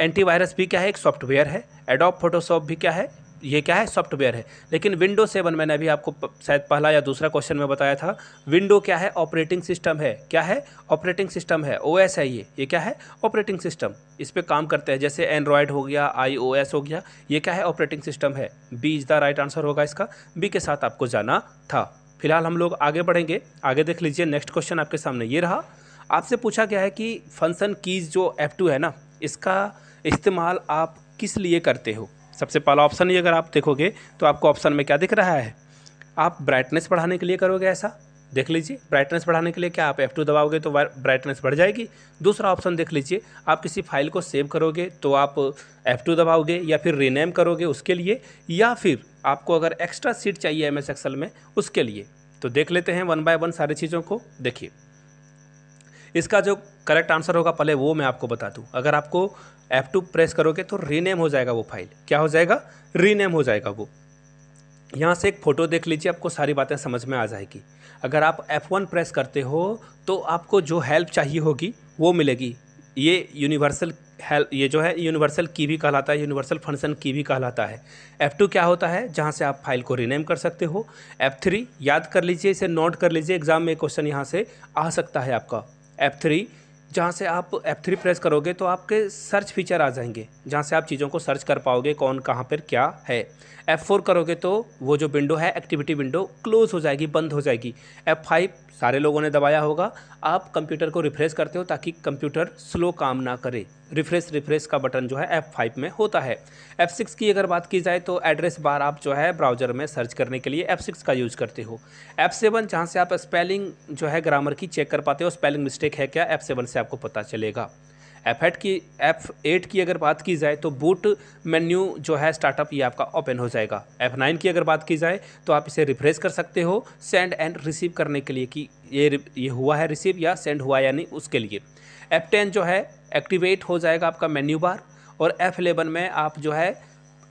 एंटीवायरस भी क्या है? एक सॉफ्टवेयर है। एडोप फोटोशॉप भी क्या है? ये क्या है? सॉफ्टवेयर है। लेकिन विंडो सेवन मैंने अभी आपको शायद पहला या दूसरा क्वेश्चन में बताया था। विंडो क्या है? ऑपरेटिंग सिस्टम है। क्या है? ऑपरेटिंग सिस्टम है। ओएस है ये। ये क्या है? ऑपरेटिंग सिस्टम इस पर काम करते हैं। जैसे एंड्रॉयड हो गया आईओएस हो गया। ये क्या है? ऑपरेटिंग सिस्टम है। B is the right answer होगा इसका। बी के साथ आपको जाना था। फ़िलहाल हम लोग आगे बढ़ेंगे। आगे देख लीजिए। नेक्स्ट क्वेश्चन आपके सामने ये रहा। आपसे पूछा गया है कि फ़ंक्शन कीज़ जो F2 है ना, इसका इस्तेमाल आप किस लिए करते हो? सबसे पहला ऑप्शन ही अगर आप देखोगे तो आपको ऑप्शन में क्या दिख रहा है? आप ब्राइटनेस बढ़ाने के लिए करोगे ऐसा? देख लीजिए ब्राइटनेस बढ़ाने के लिए क्या आप F2 दबाओगे तो ब्राइटनेस बढ़ जाएगी। दूसरा ऑप्शन देख लीजिए, आप किसी फ़ाइल को सेव करोगे तो आप F2 दबाओगे या फिर रीनेम करोगे उसके लिए, या फिर आपको अगर एक्स्ट्रा सीट चाहिए एम एक्सल में, उसके लिए। तो देख लेते हैं वन बाय वन सारी चीज़ों को। देखिए इसका जो करेक्ट आंसर होगा, पहले वो मैं आपको बता दूँ। अगर आपको F2 प्रेस करोगे तो रीनेम हो जाएगा वो फ़ाइल क्या हो जाएगा? रीनेम हो जाएगा वो। यहाँ से एक फ़ोटो देख लीजिए, आपको सारी बातें समझ में आ जाएगी। अगर आप F1 प्रेस करते हो तो आपको जो हेल्प चाहिए होगी, वो मिलेगी। ये यूनिवर्सल हेल्प ये जो है यूनिवर्सल की भी कहलाता है यूनिवर्सल फ़ंक्शन की भी कहलाता है। F2 क्या होता है? जहाँ से आप फ़ाइल को रीनेम कर सकते हो। F3 याद कर लीजिए, इसे नोट कर लीजिए। एग्ज़ाम में क्वेश्चन यहाँ से आ सकता है आपका। F3 जहाँ से आप F3 प्रेस करोगे तो आपके सर्च फीचर आ जाएँगे, जहाँ से आप चीज़ों को सर्च कर पाओगे कौन, कहाँ पर क्या है। F4 करोगे तो वो जो विंडो है एक्टिविटी विंडो क्लोज हो जाएगी, बंद हो जाएगी। F5 सारे लोगों ने दबाया होगा। आप कंप्यूटर को रिफ्रेश करते हो ताकि कंप्यूटर स्लो काम ना करे। रिफ्रेश रिफ्रेश का बटन जो है F5 में होता है। F6 की अगर बात की जाए तो एड्रेस बार आप जो है ब्राउज़र में सर्च करने के लिए F6 का यूज़ करते हो। F7 जहाँ से आप स्पेलिंग जो है ग्रामर की चेक कर पाते हो स्पेलिंग मिस्टेक है क्या F7 से आपको पता चलेगा। एफ़ एट की एफ़ एट की अगर बात की जाए तो बूट मेन्यू जो है स्टार्टअप ये आपका ओपन हो जाएगा। एफ़ नाइन की अगर बात की जाए तो आप इसे रिफ्रेश कर सकते हो सेंड एंड रिसीव करने के लिए कि ये ये हुआ है रिसीव या सेंड हुआ या नहीं, उसके लिए। एफ़ टेन जो है एक्टिवेट हो जाएगा आपका मेन्यू बार और एफ़ एलेवन में आप जो है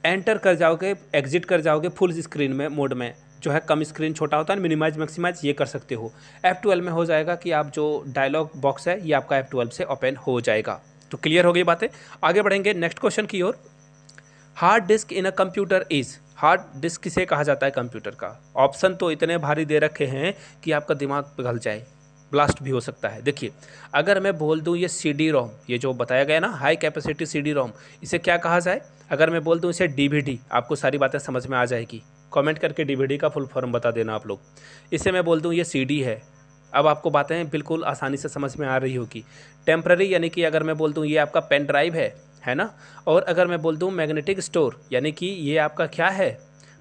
एंटर कर जाओगे एग्जिट कर जाओगे फुल स्क्रीन में मोड में। जो है कम स्क्रीन छोटा होता है मिनिमाइज मैक्सिमाइज ये कर सकते हो। एफ़ ट्वेल्व में हो जाएगा कि आप जो डायलॉग बॉक्स है, ये आपका एफ़ ट्वेल्व से ओपन हो जाएगा। तो क्लियर हो गई बातें। आगे बढ़ेंगे नेक्स्ट क्वेश्चन की ओर। Hard disk in a computer is hard disk किसे कहा जाता है कंप्यूटर का? ऑप्शन तो इतने भारी दे रखे हैं कि आपका दिमाग पिघल जाए। ब्लास्ट भी हो सकता है। देखिए, अगर मैं बोल दूँ ये सी डी रोम ये जो बताया गया ना high capacity C D ROM इसे क्या कहा जाए? अगर मैं बोल दूँ इसे डी वी डी आपको सारी बातें समझ में आ जाएगी। कमेंट करके डी वी डी का फुल फॉर्म बता देना आप लोग। इसे मैं बोल दूँ ये सी डी है। अब आपको बातें बिल्कुल आसानी से समझ में आ रही होगी। टेम्प्ररी यानी कि अगर मैं बोल दूँ ये आपका पेन ड्राइव है है ना? और अगर मैं बोल दूँ मैग्नेटिक स्टोर यानी कि ये आपका क्या है?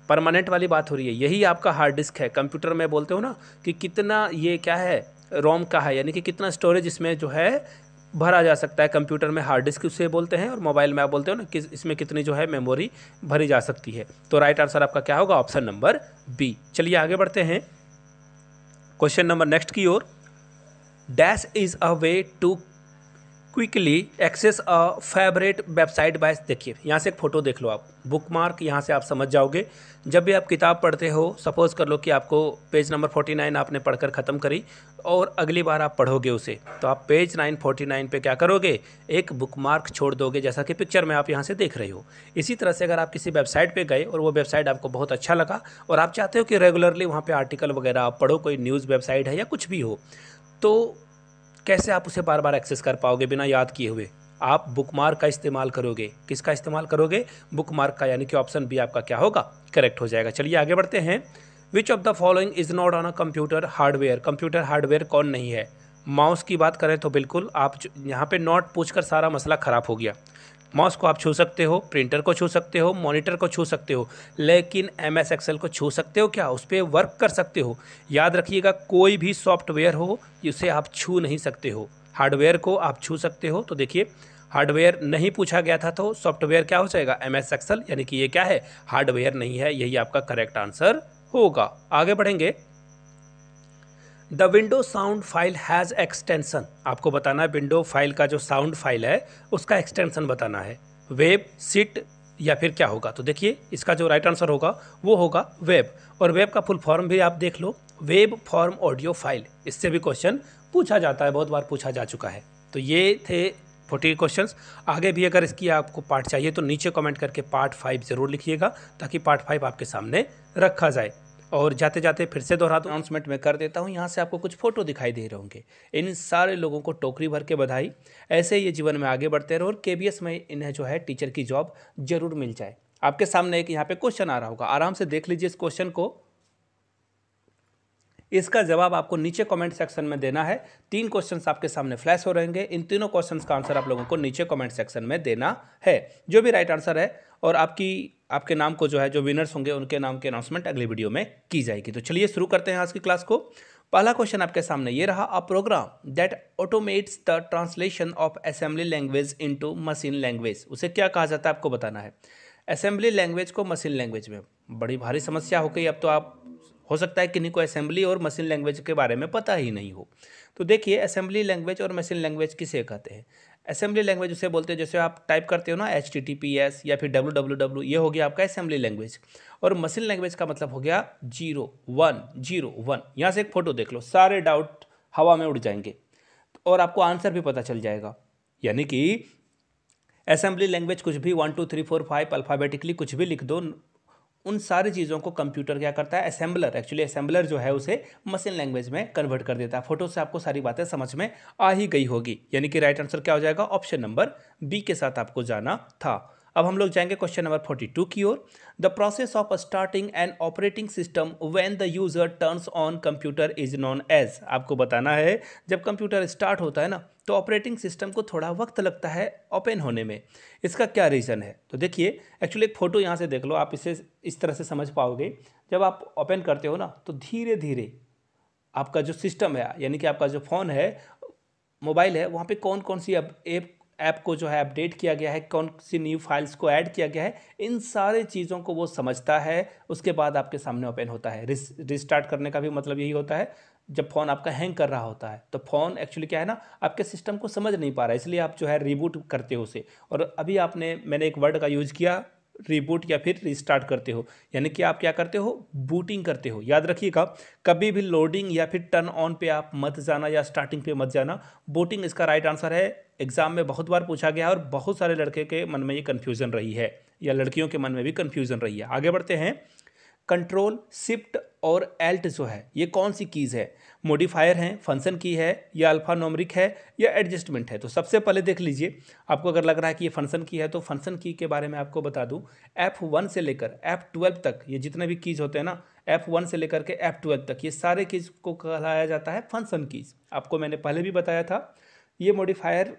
परमानेंट वाली बात हो रही है। यही आपका हार्ड डिस्क है। कंप्यूटर में बोलते हो ना कि कितना ये क्या है? रोम का है, यानी कि कितना स्टोरेज इसमें जो है भरा जा सकता है कंप्यूटर में हार्ड डिस्क उसे बोलते हैं और मोबाइल में आप बोलते हो ना कि इसमें कितनी जो है मेमोरी भरी जा सकती है। तो राइट आंसर आपका क्या होगा? ऑप्शन नंबर बी चलिए आगे बढ़ते हैं। क्वेश्चन नंबर नेक्स्ट की ओर। Dash is a way to quickly access a favourite website by देखिए, यहाँ से एक फ़ोटो देख लो आप। बुक मार्क यहाँ से आप समझ जाओगे। जब भी आप किताब पढ़ते हो सपोज़ कर लो कि आपको पेज नंबर 49 आपने पढ़कर ख़त्म करी और अगली बार आप पढ़ोगे उसे तो आप पेज 949 पे क्या करोगे? एक बुक मार्क छोड़ दोगे, जैसा कि पिक्चर में आप यहाँ से देख रहे हो। इसी तरह से अगर आप किसी वेबसाइट पर गए और वो वेबसाइट आपको बहुत अच्छा लगा और आप चाहते हो कि रेगुलरली वहाँ पर आर्टिकल वगैरह आप पढ़ो, कोई न्यूज़ वेबसाइट है या कुछ भी हो तो कैसे आप उसे बार बार एक्सेस कर पाओगे बिना याद किए हुए? आप बुक मार्क का इस्तेमाल करोगे। किसका इस्तेमाल करोगे? बुक मार्क का, यानी कि ऑप्शन बी आपका क्या होगा? करेक्ट हो जाएगा। चलिए आगे बढ़ते हैं। Which of the following is not on a computer hardware computer hardware कौन नहीं है? माउस की बात करें तो बिल्कुल आप यहाँ पे नॉट पूछकर सारा मसला ख़राब हो गया। माउस को आप छू सकते हो प्रिंटर को छू सकते हो मॉनिटर को छू सकते हो, लेकिन एम एस एक्सेल को छू सकते हो क्या? उस पर वर्क कर सकते हो। याद रखिएगा, कोई भी सॉफ्टवेयर हो उसे आप छू नहीं सकते हो। हार्डवेयर को आप छू सकते हो तो देखिए हार्डवेयर नहीं पूछा गया था तो सॉफ्टवेयर क्या हो जाएगा? एम एस एक्सेल यानी कि ये क्या है? हार्डवेयर नहीं है, यही आपका करेक्ट आंसर होगा। आगे बढ़ेंगे। The window sound file has extension आपको बताना है, विंडो फ़ाइल का जो साउंड फ़ाइल है, उसका एक्सटेंसन बताना है। वेब, सिट या फिर क्या होगा? तो देखिए, इसका जो राइट आंसर होगा, वो होगा वेब। और वेब का फुल फॉर्म भी आप देख लो। Wave form audio file. इससे भी क्वेश्चन पूछा जाता है, बहुत बार पूछा जा चुका है। तो ये थे फोर्टी क्वेश्चंस आगे भी अगर इसकी आपको पार्ट चाहिए तो नीचे कमेंट करके पार्ट फाइव ज़रूर लिखिएगा, ताकि पार्ट फाइव आपके सामने रखा जाए। और जाते जाते फिर से दोहरा दो। अनाउंसमेंट में कर देता हूँ। यहाँ से आपको कुछ फ़ोटो दिखाई दे रहे होंगे। इन सारे लोगों को टोकरी भर के बधाई। ऐसे ये जीवन में आगे बढ़ते रहो और के में इन्हें जो है टीचर की जॉब ज़रूर मिल जाए। आपके सामने एक यहाँ पे क्वेश्चन आ रहा होगा। आराम से देख लीजिए इस क्वेश्चन को। इसका जवाब आपको नीचे कमेंट सेक्शन में देना है। तीन क्वेश्चंस आपके सामने फ्लैश हो रहेंगे। इन तीनों क्वेश्चंस का आंसर आप लोगों को नीचे कमेंट सेक्शन में देना है। जो भी राइट आंसर है और आपकी, आपके नाम को जो है, जो विनर्स होंगे, उनके नाम की अनाउंसमेंट अगली वीडियो में की जाएगी। तो चलिए शुरू करते हैं आज की क्लास को। पहला क्वेश्चन आपके सामने ये रहा a program that automates the translation of assembly language into machine language उसे क्या कहा जाता है, आपको बताना है। असेंबली लैंग्वेज को मशीन लैंग्वेज में। बड़ी भारी समस्या हो गई अब तो आप हो सकता है किन्हीं को असेंबली और मशीन लैंग्वेज के बारे में पता ही नहीं हो। तो देखिए असेंबली लैंग्वेज और मशीन लैंग्वेज किसे कहते हैं? असेंबली लैंग्वेज उसे बोलते हैं, जैसे आप टाइप करते हो ना H T T P S या फिर डब्ल्यू डब्ल्यू डब्ल्यू ये हो गया आपका असेंबली लैंग्वेज और मशीन लैंग्वेज का मतलब हो गया ज़ीरो वन ज़ीरो वन यहाँ से एक फ़ोटो देख लो, सारे डाउट हवा में उड़ जाएँगे। और आपको आंसर भी पता चल जाएगा। यानी कि असेंबली लैंग्वेज कुछ भी one two three four five alphabetically कुछ भी लिख दो उन सारी चीज़ों को कंप्यूटर क्या करता है? असेंबलर एक्चुअली असेंबलर जो है उसे मशीन लैंग्वेज में कन्वर्ट कर देता है। फ़ोटो से आपको सारी बातें समझ में आ ही गई होगी। यानी कि राइट आंसर क्या हो जाएगा? ऑप्शन नंबर बी के साथ आपको जाना था। अब हम लोग जाएँगे क्वेश्चन नंबर फोर्टी टू की ओर। The process of starting and operating system when the user turns on computer is known as आपको बताना है, जब कंप्यूटर स्टार्ट होता है ना तो ऑपरेटिंग सिस्टम को थोड़ा वक्त लगता है ओपन होने में। इसका क्या रीज़न है? तो देखिए एक्चुअली एक फ़ोटो यहाँ से देख लो, आप इसे इस तरह से समझ पाओगे। जब आप ओपन करते हो ना तो धीरे धीरे आपका जो सिस्टम है, यानी कि आपका जो फ़ोन है मोबाइल है, वहाँ पे कौन कौन सी अब ऐप ऐप को जो है अपडेट किया गया है, कौन सी न्यू फाइल्स को ऐड किया गया है, इन सारे चीज़ों को वो समझता है, उसके बाद आपके सामने ओपन होता है। रिस्टार्ट करने का भी मतलब यही होता है, जब फ़ोन आपका हैंग कर रहा होता है तो फ़ोन एक्चुअली क्या है ना, आपके सिस्टम को समझ नहीं पा रहा है, इसलिए आप जो है रिबूट करते हो उसे। और अभी आपने, मैंने एक वर्ड का यूज़ किया रिबूट या फिर रिस्टार्ट करते हो। यानी कि आप क्या करते हो? बूटिंग करते हो। याद रखिएगा, कभी भी लोडिंग या फिर टर्न ऑन पे आप मत जाना या स्टार्टिंग पे मत जाना। बूटिंग इसका राइट आंसर है। एग्ज़ाम में बहुत बार पूछा गया और बहुत सारे लड़के के मन में ये कन्फ्यूज़न रही है या लड़कियों के मन में भी कन्फ्यूज़न रही है। आगे बढ़ते हैं। कंट्रोल शिफ्ट और एल्ट जो है, ये कौन सी कीज़ है? मोडिफायर हैं फ़ंक्शन की है, या अल्फ़ा नोमरिक है, या एडजस्टमेंट है? तो सबसे पहले देख लीजिए, आपको अगर लग रहा है कि ये फ़ंक्शन की है तो फ़ंक्शन की के बारे में आपको बता दूँ। एफ़ वन से लेकर एफ़ ट्वेल्व तक, ये जितने भी कीज़ होते हैं ना एफ़ वन से लेकर के एफ़ ट्वेल्व तक, ये सारे कीज को कहलाया जाता है फ़ंक्शन कीज आपको मैंने पहले भी बताया था, ये मॉडिफायर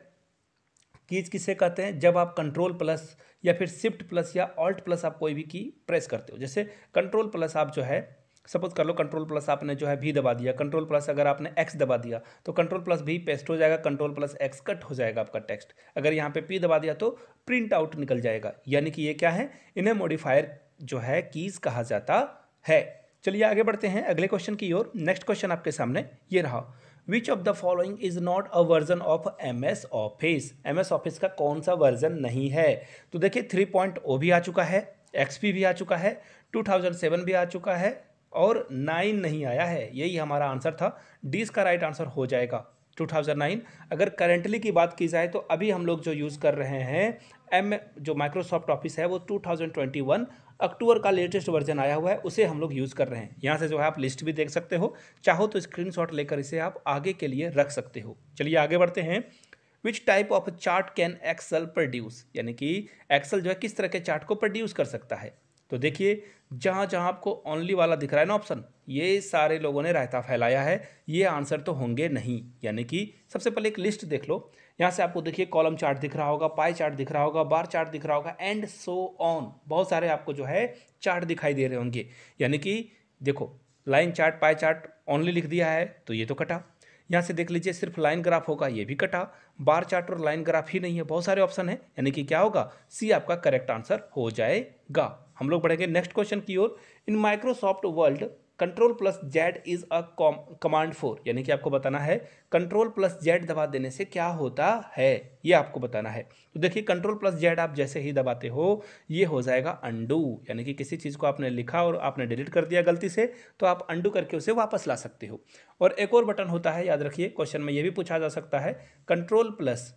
कीज किसे कहते हैं? जब आप कंट्रोल प्लस या फिर शिफ्ट प्लस या ऑल्ट प्लस आप कोई भी की प्रेस करते हो। जैसे कंट्रोल प्लस आप जो है सपोज़ कर लो कंट्रोल प्लस आपने जो है भी दबा दिया। कंट्रोल प्लस अगर आपने एक्स दबा दिया तो कंट्रोल प्लस भी पेस्ट हो जाएगा कंट्रोल प्लस एक्स कट हो जाएगा आपका टेक्स्ट अगर यहाँ पे पी दबा दिया तो प्रिंट आउट निकल जाएगा। यानी कि ये क्या है? इन्हें मॉडिफायर जो है कीज कहा जाता है। चलिए आगे बढ़ते हैं, अगले क्वेश्चन की ओर। नेक्स्ट क्वेश्चन आपके सामने, ये रहा। Which of the following is not a version of M S office M S office का कौन सा वर्जन नहीं है? तो देखिए थ्री पॉइंट ओ भी आ चुका है एक्सपी भी आ चुका है टू थाउज़ेंड सेवन भी आ चुका है और नाइन नहीं आया है। यही हमारा आंसर था। डी इसका राइट आंसर हो जाएगा। 2009 अगर करेंटली की बात की जाए तो अभी हम लोग जो यूज़ कर रहे हैं एम जो माइक्रोसॉफ्ट ऑफ़िस है, वो 2021 अक्टूबर का लेटेस्ट वर्जन आया हुआ है, उसे हम लोग यूज़ कर रहे हैं। यहाँ से जो है आप लिस्ट भी देख सकते हो। चाहो तो स्क्रीनशॉट लेकर इसे आप आगे के लिए रख सकते हो। चलिए आगे बढ़ते हैं। Which type of chart can Excel produce यानी कि एक्सल जो है किस तरह के चार्ट को प्रोड्यूस कर सकता है? तो देखिए, जहाँ जहाँ आपको ओनली वाला दिख रहा है ना ऑप्शन ये सारे लोगों ने रायता फैलाया है। ये आंसर तो होंगे नहीं। यानी कि सबसे पहले एक लिस्ट देख लो। यहाँ से आपको देखिए कॉलम चार्ट दिख रहा होगा पाई चार्ट दिख रहा होगा बार चार्ट दिख रहा होगा एंड सो ऑन बहुत सारे आपको जो है चार्ट दिखाई दे रहे होंगे। यानी कि देखो line chart pie chart only लिख दिया है तो ये तो कटा। यहाँ से देख लीजिए, सिर्फ़ लाइन ग्राफ होगा, ये भी कटा। बार चार्ट और लाइन ग्राफ ही नहीं है, बहुत सारे ऑप्शन है। यानी कि क्या होगा? सी आपका करेक्ट आंसर हो जाएगा। हम लोग बढ़ेंगे नेक्स्ट क्वेश्चन की ओर। In Microsoft world control plus Z is a command for यानी कि आपको बताना है कंट्रोल प्लस जेड दबा देने से क्या होता है? ये आपको बताना है। तो देखिए कंट्रोल प्लस जेड आप जैसे ही दबाते हो, ये हो जाएगा अंडू यानी कि किसी चीज़ को आपने लिखा और आपने डिलीट कर दिया गलती से तो आप अंडू करके उसे वापस ला सकते हो। और एक और बटन होता है, याद रखिए क्वेश्चन में ये भी पूछा जा सकता है कंट्रोल प्लस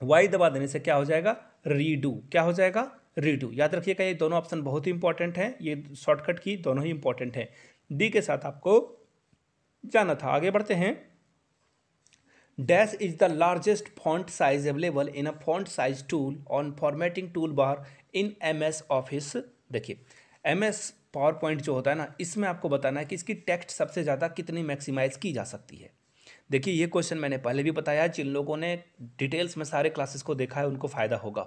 वाई दबा देने से क्या हो जाएगा? रीडू क्या हो जाएगा? रीडू याद रखिएगा, ये दोनों ऑप्शन बहुत ही इंपॉर्टेंट हैं, ये शॉर्टकट की दोनों ही इंपॉर्टेंट हैं। डी के साथ आपको जाना था। आगे बढ़ते हैं। Dash is the largest font size available in a font size tool on formatting tool bar in M S office देखिए एम एस पावर पॉइंट जो होता है ना, इसमें आपको बताना है कि इसकी टेक्स्ट सबसे ज़्यादा कितनी मैक्सिमाइज की जा सकती है। देखिए, ये क्वेश्चन मैंने पहले भी बताया, जिन लोगों ने डिटेल्स में सारे क्लासेस को देखा है, उनको फ़ायदा होगा।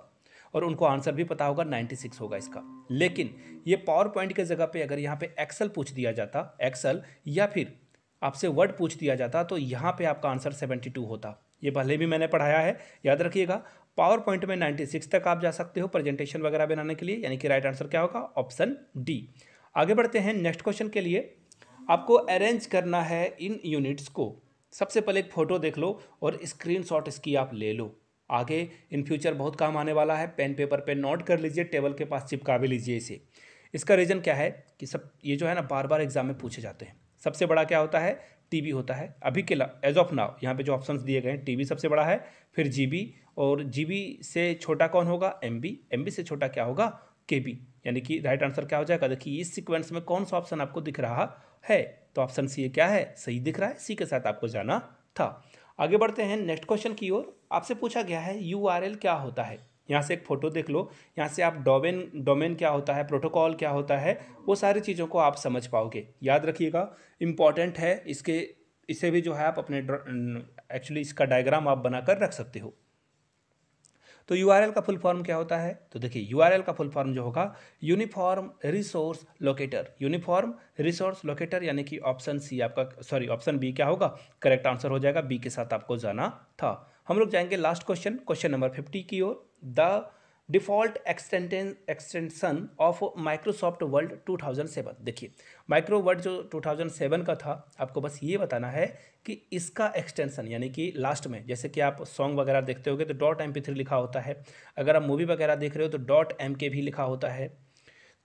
और उनको आंसर भी पता होगा 96 होगा इसका। लेकिन ये पावर पॉइंट के जगह पे अगर यहाँ पे एक्सेल पूछ दिया जाता एक्सेल या फिर आपसे वर्ड पूछ दिया जाता तो यहाँ पे आपका आंसर 72 होता। ये पहले भी मैंने पढ़ाया है, याद रखिएगा, पावर पॉइंट में 96 तक आप जा सकते हो प्रेजेंटेशन वगैरह बनाने के लिए, यानी कि राइट आंसर क्या होगा? ऑप्शन डी आगे बढ़ते हैं नेक्स्ट क्वेश्चन के लिए। आपको अरेंज करना है इन यूनिट्स को। सबसे पहले एक फ़ोटो देख लो और स्क्रीनशॉट इसकी आप ले लो। आगे इन फ्यूचर बहुत काम आने वाला है। पेन पेपर पे नोट कर लीजिए टेबल के पास चिपका भी लीजिए इसे। इसका रीज़न क्या है कि सब ये जो है ना बार बार एग्ज़ाम में पूछे जाते हैं। सबसे बड़ा क्या होता है? टीबी होता है। अभी के एज ऑफ़ नाउ यहाँ पे जो ऑप्शंस दिए गए हैं टीबी सबसे बड़ा है, फिर जीबी और जीबी से छोटा कौन होगा? एमबी एमबी से छोटा क्या होगा? केबी यानी कि राइट आंसर क्या हो जाएगा? देखिए, इस सीक्वेंस में कौन सा ऑप्शन आपको दिख रहा है? तो ऑप्शन सी क्या है? सही दिख रहा है। सी के साथ आपको जाना था। आगे बढ़ते हैं नेक्स्ट क्वेश्चन की ओर। आपसे पूछा गया है यूआरएल क्या होता है? यहाँ से एक फ़ोटो देख लो। यहाँ से आप डोमेन डोमेन क्या होता है प्रोटोकॉल क्या होता है, वो सारी चीज़ों को आप समझ पाओगे। याद रखिएगा इंपॉर्टेंट है, इसके, इसे भी जो है आप अपने एक्चुअली इसका डायग्राम आप बनाकर रख सकते हो। तो यूआरएल का फुल फॉर्म क्या होता है? तो देखिए यूआरएल का फुल फॉर्म जो होगा uniform resource locator uniform resource locator यानी कि ऑप्शन सी आपका सॉरी ऑप्शन बी क्या होगा? करेक्ट आंसर हो जाएगा बी के साथ आपको जाना था। हम लोग जाएँगे last question question number fifty की ओर। The default extension extension of Microsoft world 2007 देखिए, माइक्रो वर्ड जो 2007 का था, आपको बस ये बताना है कि इसका एक्सटेंशन, यानी कि लास्ट में, जैसे कि आप सॉन्ग वगैरह देखते होगे तो डॉट एम लिखा होता है। अगर आप मूवी वगैरह देख रहे हो तो डॉट एम भी लिखा होता है।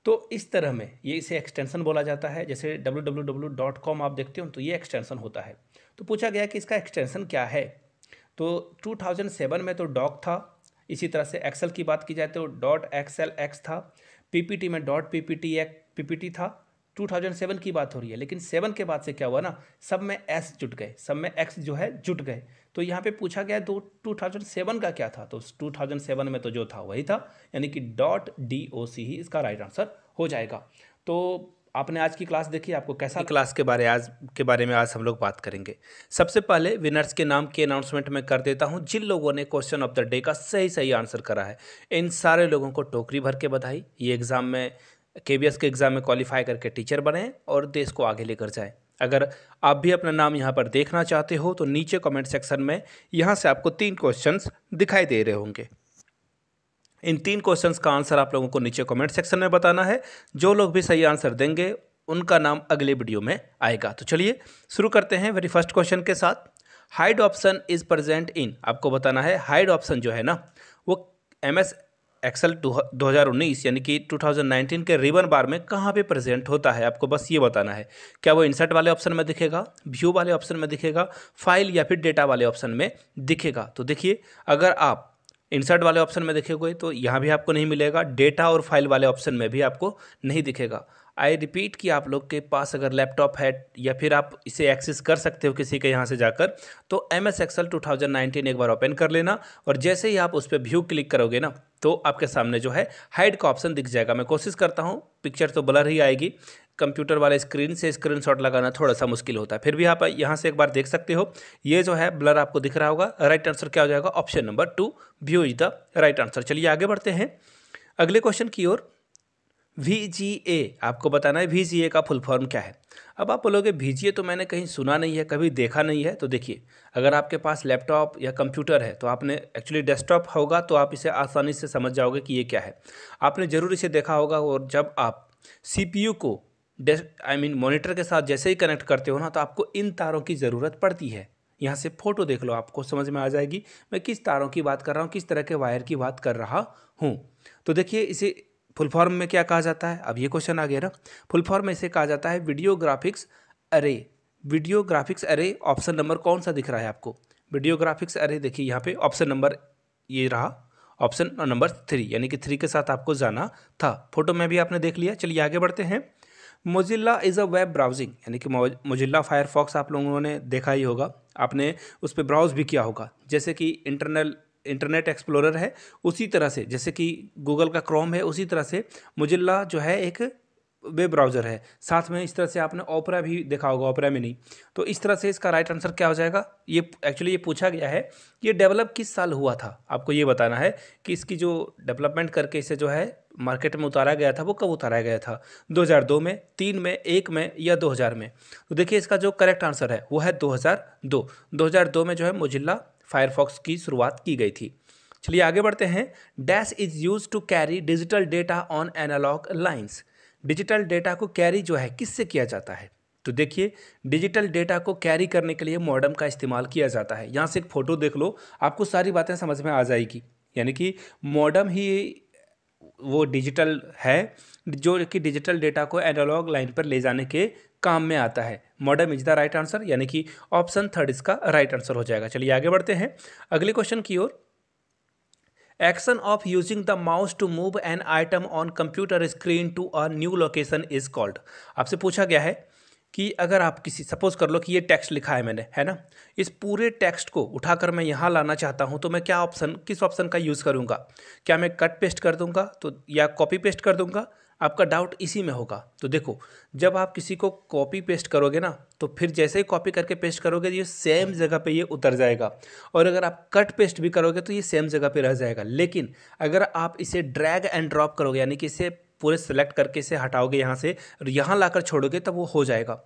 तो इस तरह में ये इसे एक्सटेंशन बोला जाता है। जैसे डब्ल्यू आप देखते हो तो ये एक्सटेंशन होता है। तो पूछा गया कि इसका एक्सटेंशन क्या है? तो 2007 में तो डॉक था इसी तरह से एक्सेल की बात की जाए तो डॉट एक्सेल एक्स था पीपीटी में डॉट पीपीटी एक पीपीटी था 2007 की बात हो रही है, लेकिन सेवन के बाद से क्या हुआ ना, सब में एस जुट गए, सब में एक्स जो है जुट गए। तो यहाँ पे पूछा गया दो टू थाउज़ेंड सेवन का क्या था? तो टू थाउज़ेंड सेवन में तो जो था वही था, यानी कि डॉट डी ओ सी ही इसका राइट आंसर हो जाएगा। तो आपने आज की क्लास देखी, आपको कैसा क्लास के बारे, आज के बारे में आज हम लोग बात करेंगे। सबसे पहले विनर्स के नाम की अनाउंसमेंट मैं कर देता हूँ। जिन लोगों ने क्वेश्चन ऑफ़ द डे का सही सही आंसर करा है, इन सारे लोगों को टोकरी भर के बधाई। ये एग्ज़ाम में के के एग्ज़ाम में क्वालिफाई करके टीचर बने और देश को आगे लेकर जाए। अगर आप भी अपना नाम यहाँ पर देखना चाहते हो तो नीचे कमेंट सेक्शन में यहाँ से आपको तीन क्वेश्चंस दिखाई दे रहे होंगे। इन तीन क्वेश्चंस का आंसर आप लोगों को नीचे कमेंट सेक्शन में बताना है। जो लोग भी सही आंसर देंगे, उनका नाम अगले वीडियो में आएगा। तो चलिए, शुरू करते हैं वेरी फ़र्स्ट क्वेश्चन के साथ। Hide option is present in आपको बताना है हाइड ऑप्शन जो है ना, वो एम एस एक्सल दो हज़ार उन्नीस यानी कि 2019 के रिबन बार में कहाँ पे प्रेजेंट होता है? आपको बस ये बताना है। क्या वो इंसर्ट वाले ऑप्शन में दिखेगा? व्यू वाले ऑप्शन में दिखेगा? फ़ाइल या फिर डेटा वाले ऑप्शन में दिखेगा? तो देखिए, अगर आप इंसर्ट वाले ऑप्शन में देखोगे तो यहाँ भी आपको नहीं मिलेगा डेटा और फ़ाइल वाले ऑप्शन में भी आपको नहीं दिखेगा। आई रिपीट कि आप लोग के पास अगर लैपटॉप है या फिर आप इसे एक्सेस कर सकते हो किसी के यहाँ से जाकर तो एम एस एक्सल टू एक बार ओपन कर लेना। और जैसे ही आप उस पर व्यू क्लिक करोगे ना तो आपके सामने जो है हाइड का ऑप्शन दिख जाएगा। मैं कोशिश करता हूँ, पिक्चर तो ब्लर ही आएगी। कंप्यूटर वाले स्क्रीन से स्क्रीनशॉट लगाना थोड़ा सा मुश्किल होता है। फिर भी आप यहाँ से एक बार देख सकते हो। ये जो है ब्लर आपको दिख रहा होगा। राइट आंसर क्या हो जाएगा? Option number two, view is the right answer. चलिए आगे बढ़ते हैं। अगले क्वेश्चन की ओर। वी जी ए आपको बताना है वी जी ए का फुल फॉर्म क्या है। अब आप बोलोगे वी तो मैंने कहीं सुना नहीं है, कभी देखा नहीं है तो देखिए, अगर आपके पास लैपटॉप या कंप्यूटर है तो आपने एक्चुअली डेस्कटॉप होगा तो आप इसे आसानी से समझ जाओगे कि ये क्या है। आपने ज़रूर इसे देखा होगा, और जब आप सी पी यू को आई मीन मोनीटर के साथ जैसे ही कनेक्ट करते हो ना तो आपको इन तारों की ज़रूरत पड़ती है। यहाँ से फ़ोटो देख लो, आपको समझ में आ जाएगी, मैं किस तारों की बात कर रहा हूँ, किस तरह के वायर की बात कर रहा हूँ। तो देखिए, इसे फुल फॉर्म में क्या कहा जाता है? अब ये क्वेश्चन आ गया ना फुल फॉर्म में इसे कहा जाता है video graphics array. Video graphics array option number कौन सा दिख रहा है आपको? वीडियो ग्राफिक्स अरे देखिए, यहाँ पे ऑप्शन नंबर ये रहा। ऑप्शन नंबर थ्री, यानी कि थ्री के साथ आपको जाना था। फ़ोटो में भी आपने देख लिया। चलिए आगे बढ़ते हैं। Mozilla is a web browsing, यानी कि मोजिल्ला फायरफॉक्स आप लोगों ने देखा ही होगा। आपने उस पर ब्राउज भी किया होगा। जैसे कि इंटरनल इंटरनेट एक्सप्लोरर है, उसी तरह से, जैसे कि गूगल का क्रोम है, उसी तरह से मुजिल्ला जो है एक वेब ब्राउज़र है। साथ में इस तरह से आपने ओपरा भी देखा होगा ओपरा में नहीं। तो इस तरह से इसका राइट आंसर क्या हो जाएगा? ये एक्चुअली ये पूछा गया है, ये डेवलप किस साल हुआ था? आपको ये बताना है कि इसकी जो डेवलपमेंट करके इसे जो है मार्केट में उतारा गया था, वो कब उतारा गया था? 2002 में, तीन में, एक में या 2000 में? तो देखिए इसका जो करेक्ट आंसर है, वो है 2002 2002 में जो है मोजिल्ला फायरफॉक्स की शुरुआत की गई थी। चलिए आगे बढ़ते हैं। Dash is use to carry digital data on analog lines digital data को कैरी जो है, किससे किया जाता है? तो देखिए, डिजिटल डेटा को कैरी करने के लिए मॉडम का इस्तेमाल किया जाता है। यहाँ से एक फ़ोटो देख लो, आपको सारी बातें समझ में आ जाएगी। यानी कि मॉडम ही वो डिजिटल है जो कि डिजिटल डेटा को एनालॉग लाइन पर ले जाने के काम में आता है। Modern is the right answer यानी कि ऑप्शन थर्ड इसका राइट आंसर हो जाएगा। चलिए आगे बढ़ते हैं। अगले क्वेश्चन की ओर। Action of using the mouse to move an item on computer screen to a new location is called आपसे पूछा गया है कि अगर आप किसी सपोज़ कर लो कि ये टेक्स्ट लिखा है मैंने, है ना? इस पूरे टेक्स्ट को उठाकर मैं यहाँ लाना चाहता हूँ तो मैं क्या ऑप्शन किस ऑप्शन का यूज़ करूँगा? क्या मैं कट पेस्ट कर दूँगा? तो या कॉपी पेस्ट कर दूँगा? आपका डाउट इसी में होगा। तो देखो, जब आप किसी को कॉपी पेस्ट करोगे ना तो फिर जैसे ही कॉपी करके पेस्ट करोगे, ये सेम जगह पे ये उतर जाएगा। और अगर आप कट पेस्ट भी करोगे तो ये सेम जगह पे रह जाएगा। लेकिन अगर आप इसे ड्रैग एंड ड्रॉप करोगे, यानी कि इसे पूरे सेलेक्ट करके इसे हटाओगे यहाँ से, और यहाँ लाकर छोड़ोगे, तब वो हो जाएगा।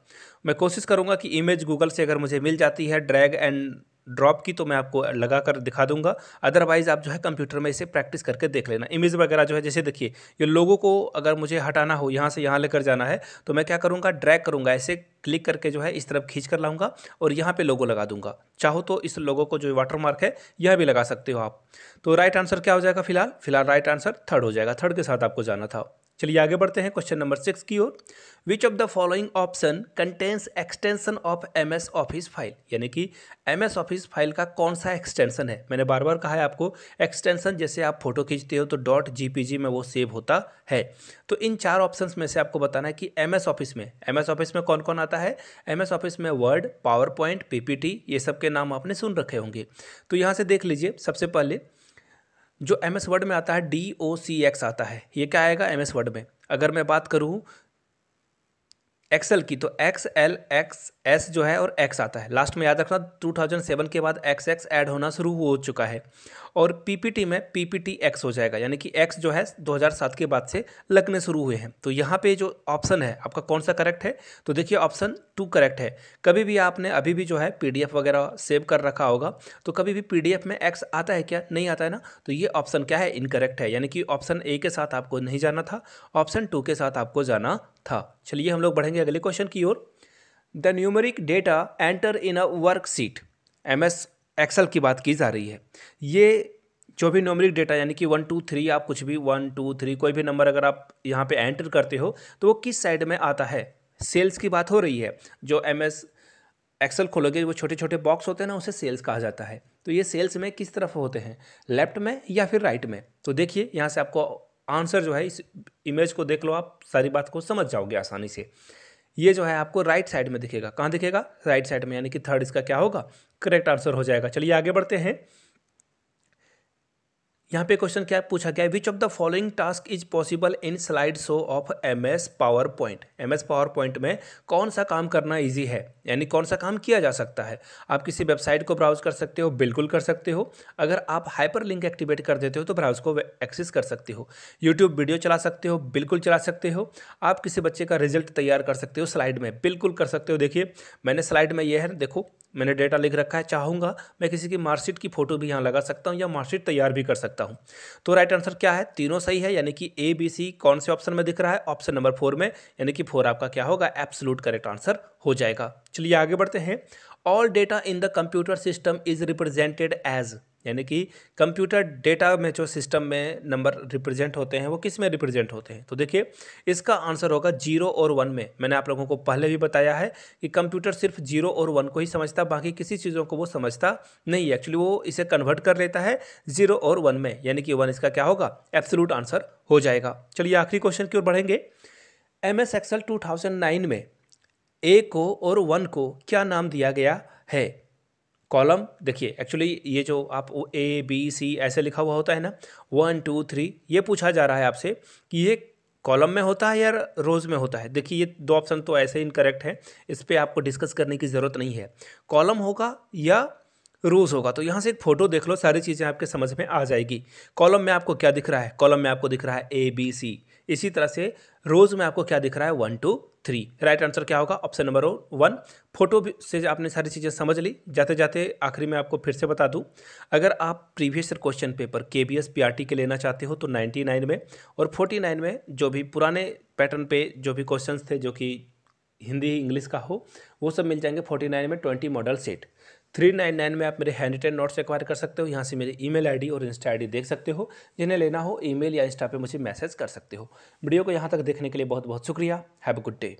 मैं कोशिश करूँगा कि इमेज गूगल से अगर मुझे मिल जाती है ड्रैग एंड ड्रॉप की तो मैं आपको लगा कर दिखा दूँगा। अदरवाइज़ आप जो है कंप्यूटर में इसे प्रैक्टिस करके देख लेना। इमेज वगैरह जो है, जैसे देखिए, ये लोगों को अगर मुझे हटाना हो, यहाँ से यहाँ लेकर जाना है तो मैं क्या करूँगा ड्रैग करूँगा, ऐसे क्लिक करके जो है इस तरफ़ खींच कर लाऊँगा और यहाँ पे लोगो लगा दूँगा। चाहो तो इस लोगो को जो वाटर मार्क है, यह भी लगा सकते हो आप। तो राइट आंसर क्या हो जाएगा फ़िलहाल? फ़िलहाल राइट आंसर थर्ड हो जाएगा। थर्ड के साथ आपको जाना था। चलिए आगे बढ़ते हैं क्वेश्चन नंबर सिक्स की ओर। Which of the following option contains extension of M S office file यानी कि एम एस ऑफ़िस फ़ाइल का कौन सा एक्सटेंशन है? मैंने बार बार कहा है आपको एक्सटेंशन जैसे आप फ़ोटो खींचते हो तो डॉट जी में वो सेव होता है। तो इन चार ऑप्शन में से आपको बताना है कि एम एस ऑफ़िस में एम एस ऑफ़िस में कौन कौन आता है? एम एस ऑफ़िस में Word PowerPoint P P T ये सब के नाम आपने सुन रखे होंगे। तो यहाँ से देख लीजिए, सबसे पहले जो एम एस वर्ड में आता है डी ओ सी एक्स आता है, ये क्या आएगा एम एस वर्ड में? अगर मैं बात करूँ एक्सएल की तो एक्स एल एक्स एस जो है और एक्स आता है। लास्ट में याद रखना 2007 के बाद एक्स एक्स एड होना शुरू हो चुका है। और पीपीटी में पीपीटी एक्स हो जाएगा, यानी कि एक्स जो है 2007 के बाद से लगने शुरू हुए हैं। तो यहाँ पे जो ऑप्शन है, आपका कौन सा करेक्ट है? तो देखिए ऑप्शन टू करेक्ट है। कभी भी आपने अभी भी जो है पीडीएफ वगैरह सेव कर रखा होगा तो कभी भी पीडीएफ में एक्स आता है क्या? नहीं आता है ना? तो ये ऑप्शन क्या है? इनकरेक्ट है। यानी कि ऑप्शन ए के साथ आपको नहीं जाना था ऑप्शन टू के साथ आपको जाना था। चलिए हम लोग बढ़ेंगे अगले क्वेश्चन की ओर। The numeric data enter in a work sheet M S Excel की बात की जा रही है। ये जो भी न्यूमरिक डेटा यानी कि वन टू थ्री आप कुछ भी वन टू थ्री कोई भी नंबर अगर आप यहाँ पे एंटर करते हो तो वो किस साइड में आता है? सेल्स की बात हो रही है। जो एम एस एक्सल खोलोगे, वो छोटे छोटे बॉक्स होते हैं ना, उसे सेल्स कहा जाता है। तो ये सेल्स में किस तरफ़ होते हैं? लेफ़्ट में या फिर राइट में? तो देखिए, यहाँ से आपको आंसर जो है, इस इमेज को देख लो आप, सारी बात को समझ जाओगे आसानी से। ये जो है, आपको राइट साइड में दिखेगा। कहाँ दिखेगा? राइट साइड में, यानी कि थर्ड इसका क्या होगा? करेक्ट आंसर हो जाएगा। चलिए आगे बढ़ते हैं। यहाँ पे क्वेश्चन क्या पूछा गया है? Which of the following task is possible in slide show of M S PowerPoint M S PowerPoint में कौन सा काम करना ईजी है? यानी कौन सा काम किया जा सकता है? आप किसी वेबसाइट को ब्राउज कर सकते हो, बिल्कुल कर सकते हो। अगर आप हाइपर लिंक एक्टिवेट कर देते हो तो ब्राउज को एक्सेस कर सकते हो। यूट्यूब वीडियो चला सकते हो, बिल्कुल चला सकते हो। आप किसी बच्चे का रिज़ल्ट तैयार कर सकते हो स्लाइड में, बिल्कुल कर सकते हो। देखिए, मैंने स्लाइड में यह है, देखो, मैंने डेटा लिख रखा है, चाहूँगा मैं किसी की मार्कशीट की फ़ोटो भी यहाँ लगा सकता हूँ या मार्कशीट तैयार भी कर सकता हूँ। तो राइट आंसर क्या है? तीनों सही है, यानी कि ए बी सी कौन से ऑप्शन में दिख रहा है? ऑप्शन नंबर फोर में, यानी कि फोर आपका क्या होगा? एब्सोलूट करेक्ट आंसर हो जाएगा। चलिए आगे बढ़ते हैं। All data in the computer system is represented as यानी कि कंप्यूटर डेटा में जो सिस्टम में नंबर रिप्रेजेंट होते हैं, वो किसमें रिप्रेजेंट होते हैं? तो देखिए, इसका आंसर होगा ज़ीरो और वन में। मैंने आप लोगों को पहले भी बताया है कि कंप्यूटर सिर्फ़ ज़ीरो और वन को ही समझता, बाकी किसी चीज़ों को वो समझता नहीं एक्चुअली वो इसे कन्वर्ट कर लेता है ज़ीरो और वन में। यानी कि वन इसका क्या होगा? एब्सोलूट आंसर हो जाएगा। चलिए, आखिरी क्वेश्चन की ओर बढ़ेंगे। M S XL two thousand nine में ए को और वन को क्या नाम दिया गया है? कॉलम, देखिए एक्चुअली ये जो आप ए बी सी ऐसे लिखा हुआ होता है ना वन टू थ्री ये पूछा जा रहा है आपसे कि ये कॉलम में होता है या रोज़ में होता है? देखिए, ये दो ऑप्शन तो ऐसे इनकरेक्ट हैं, इस पर आपको डिस्कस करने की ज़रूरत नहीं है। कॉलम होगा या रोज़ होगा? तो यहाँ से एक फ़ोटो देख लो, सारी चीज़ें आपके समझ में आ जाएगी। कॉलम में आपको क्या दिख रहा है? कॉलम में आपको दिख रहा है ए बी सी इसी तरह से रोज़ में आपको क्या दिख रहा है? One two three right answer क्या होगा? ऑप्शन नंबर वन फ़ोटो से आपने सारी चीज़ें समझ ली। जाते जाते आखिरी में आपको फिर से बता दूँ। अगर आप प्रीवियस क्वेश्चन पेपर के B S P R T के लेना चाहते हो तो नाइन्टी नाइन में और फोर्टी नाइन में जो भी पुराने पैटर्न पे जो भी क्वेश्चन थे, जो कि हिंदी इंग्लिश का हो, वो सब मिल जाएँगे फोर्टी नाइन में twenty model set three nine nine में आप मेरे हैंड रिटेन नोट्स एक्वायर कर सकते हो। यहाँ से मेरी ईमेल आईडी और इंस्टा आईडी देख सकते हो, जिन्हें लेना हो ईमेल या इंस्टा पे मुझे मैसेज कर सकते हो। वीडियो को यहाँ तक देखने के लिए बहुत बहुत शुक्रिया। Have a good day.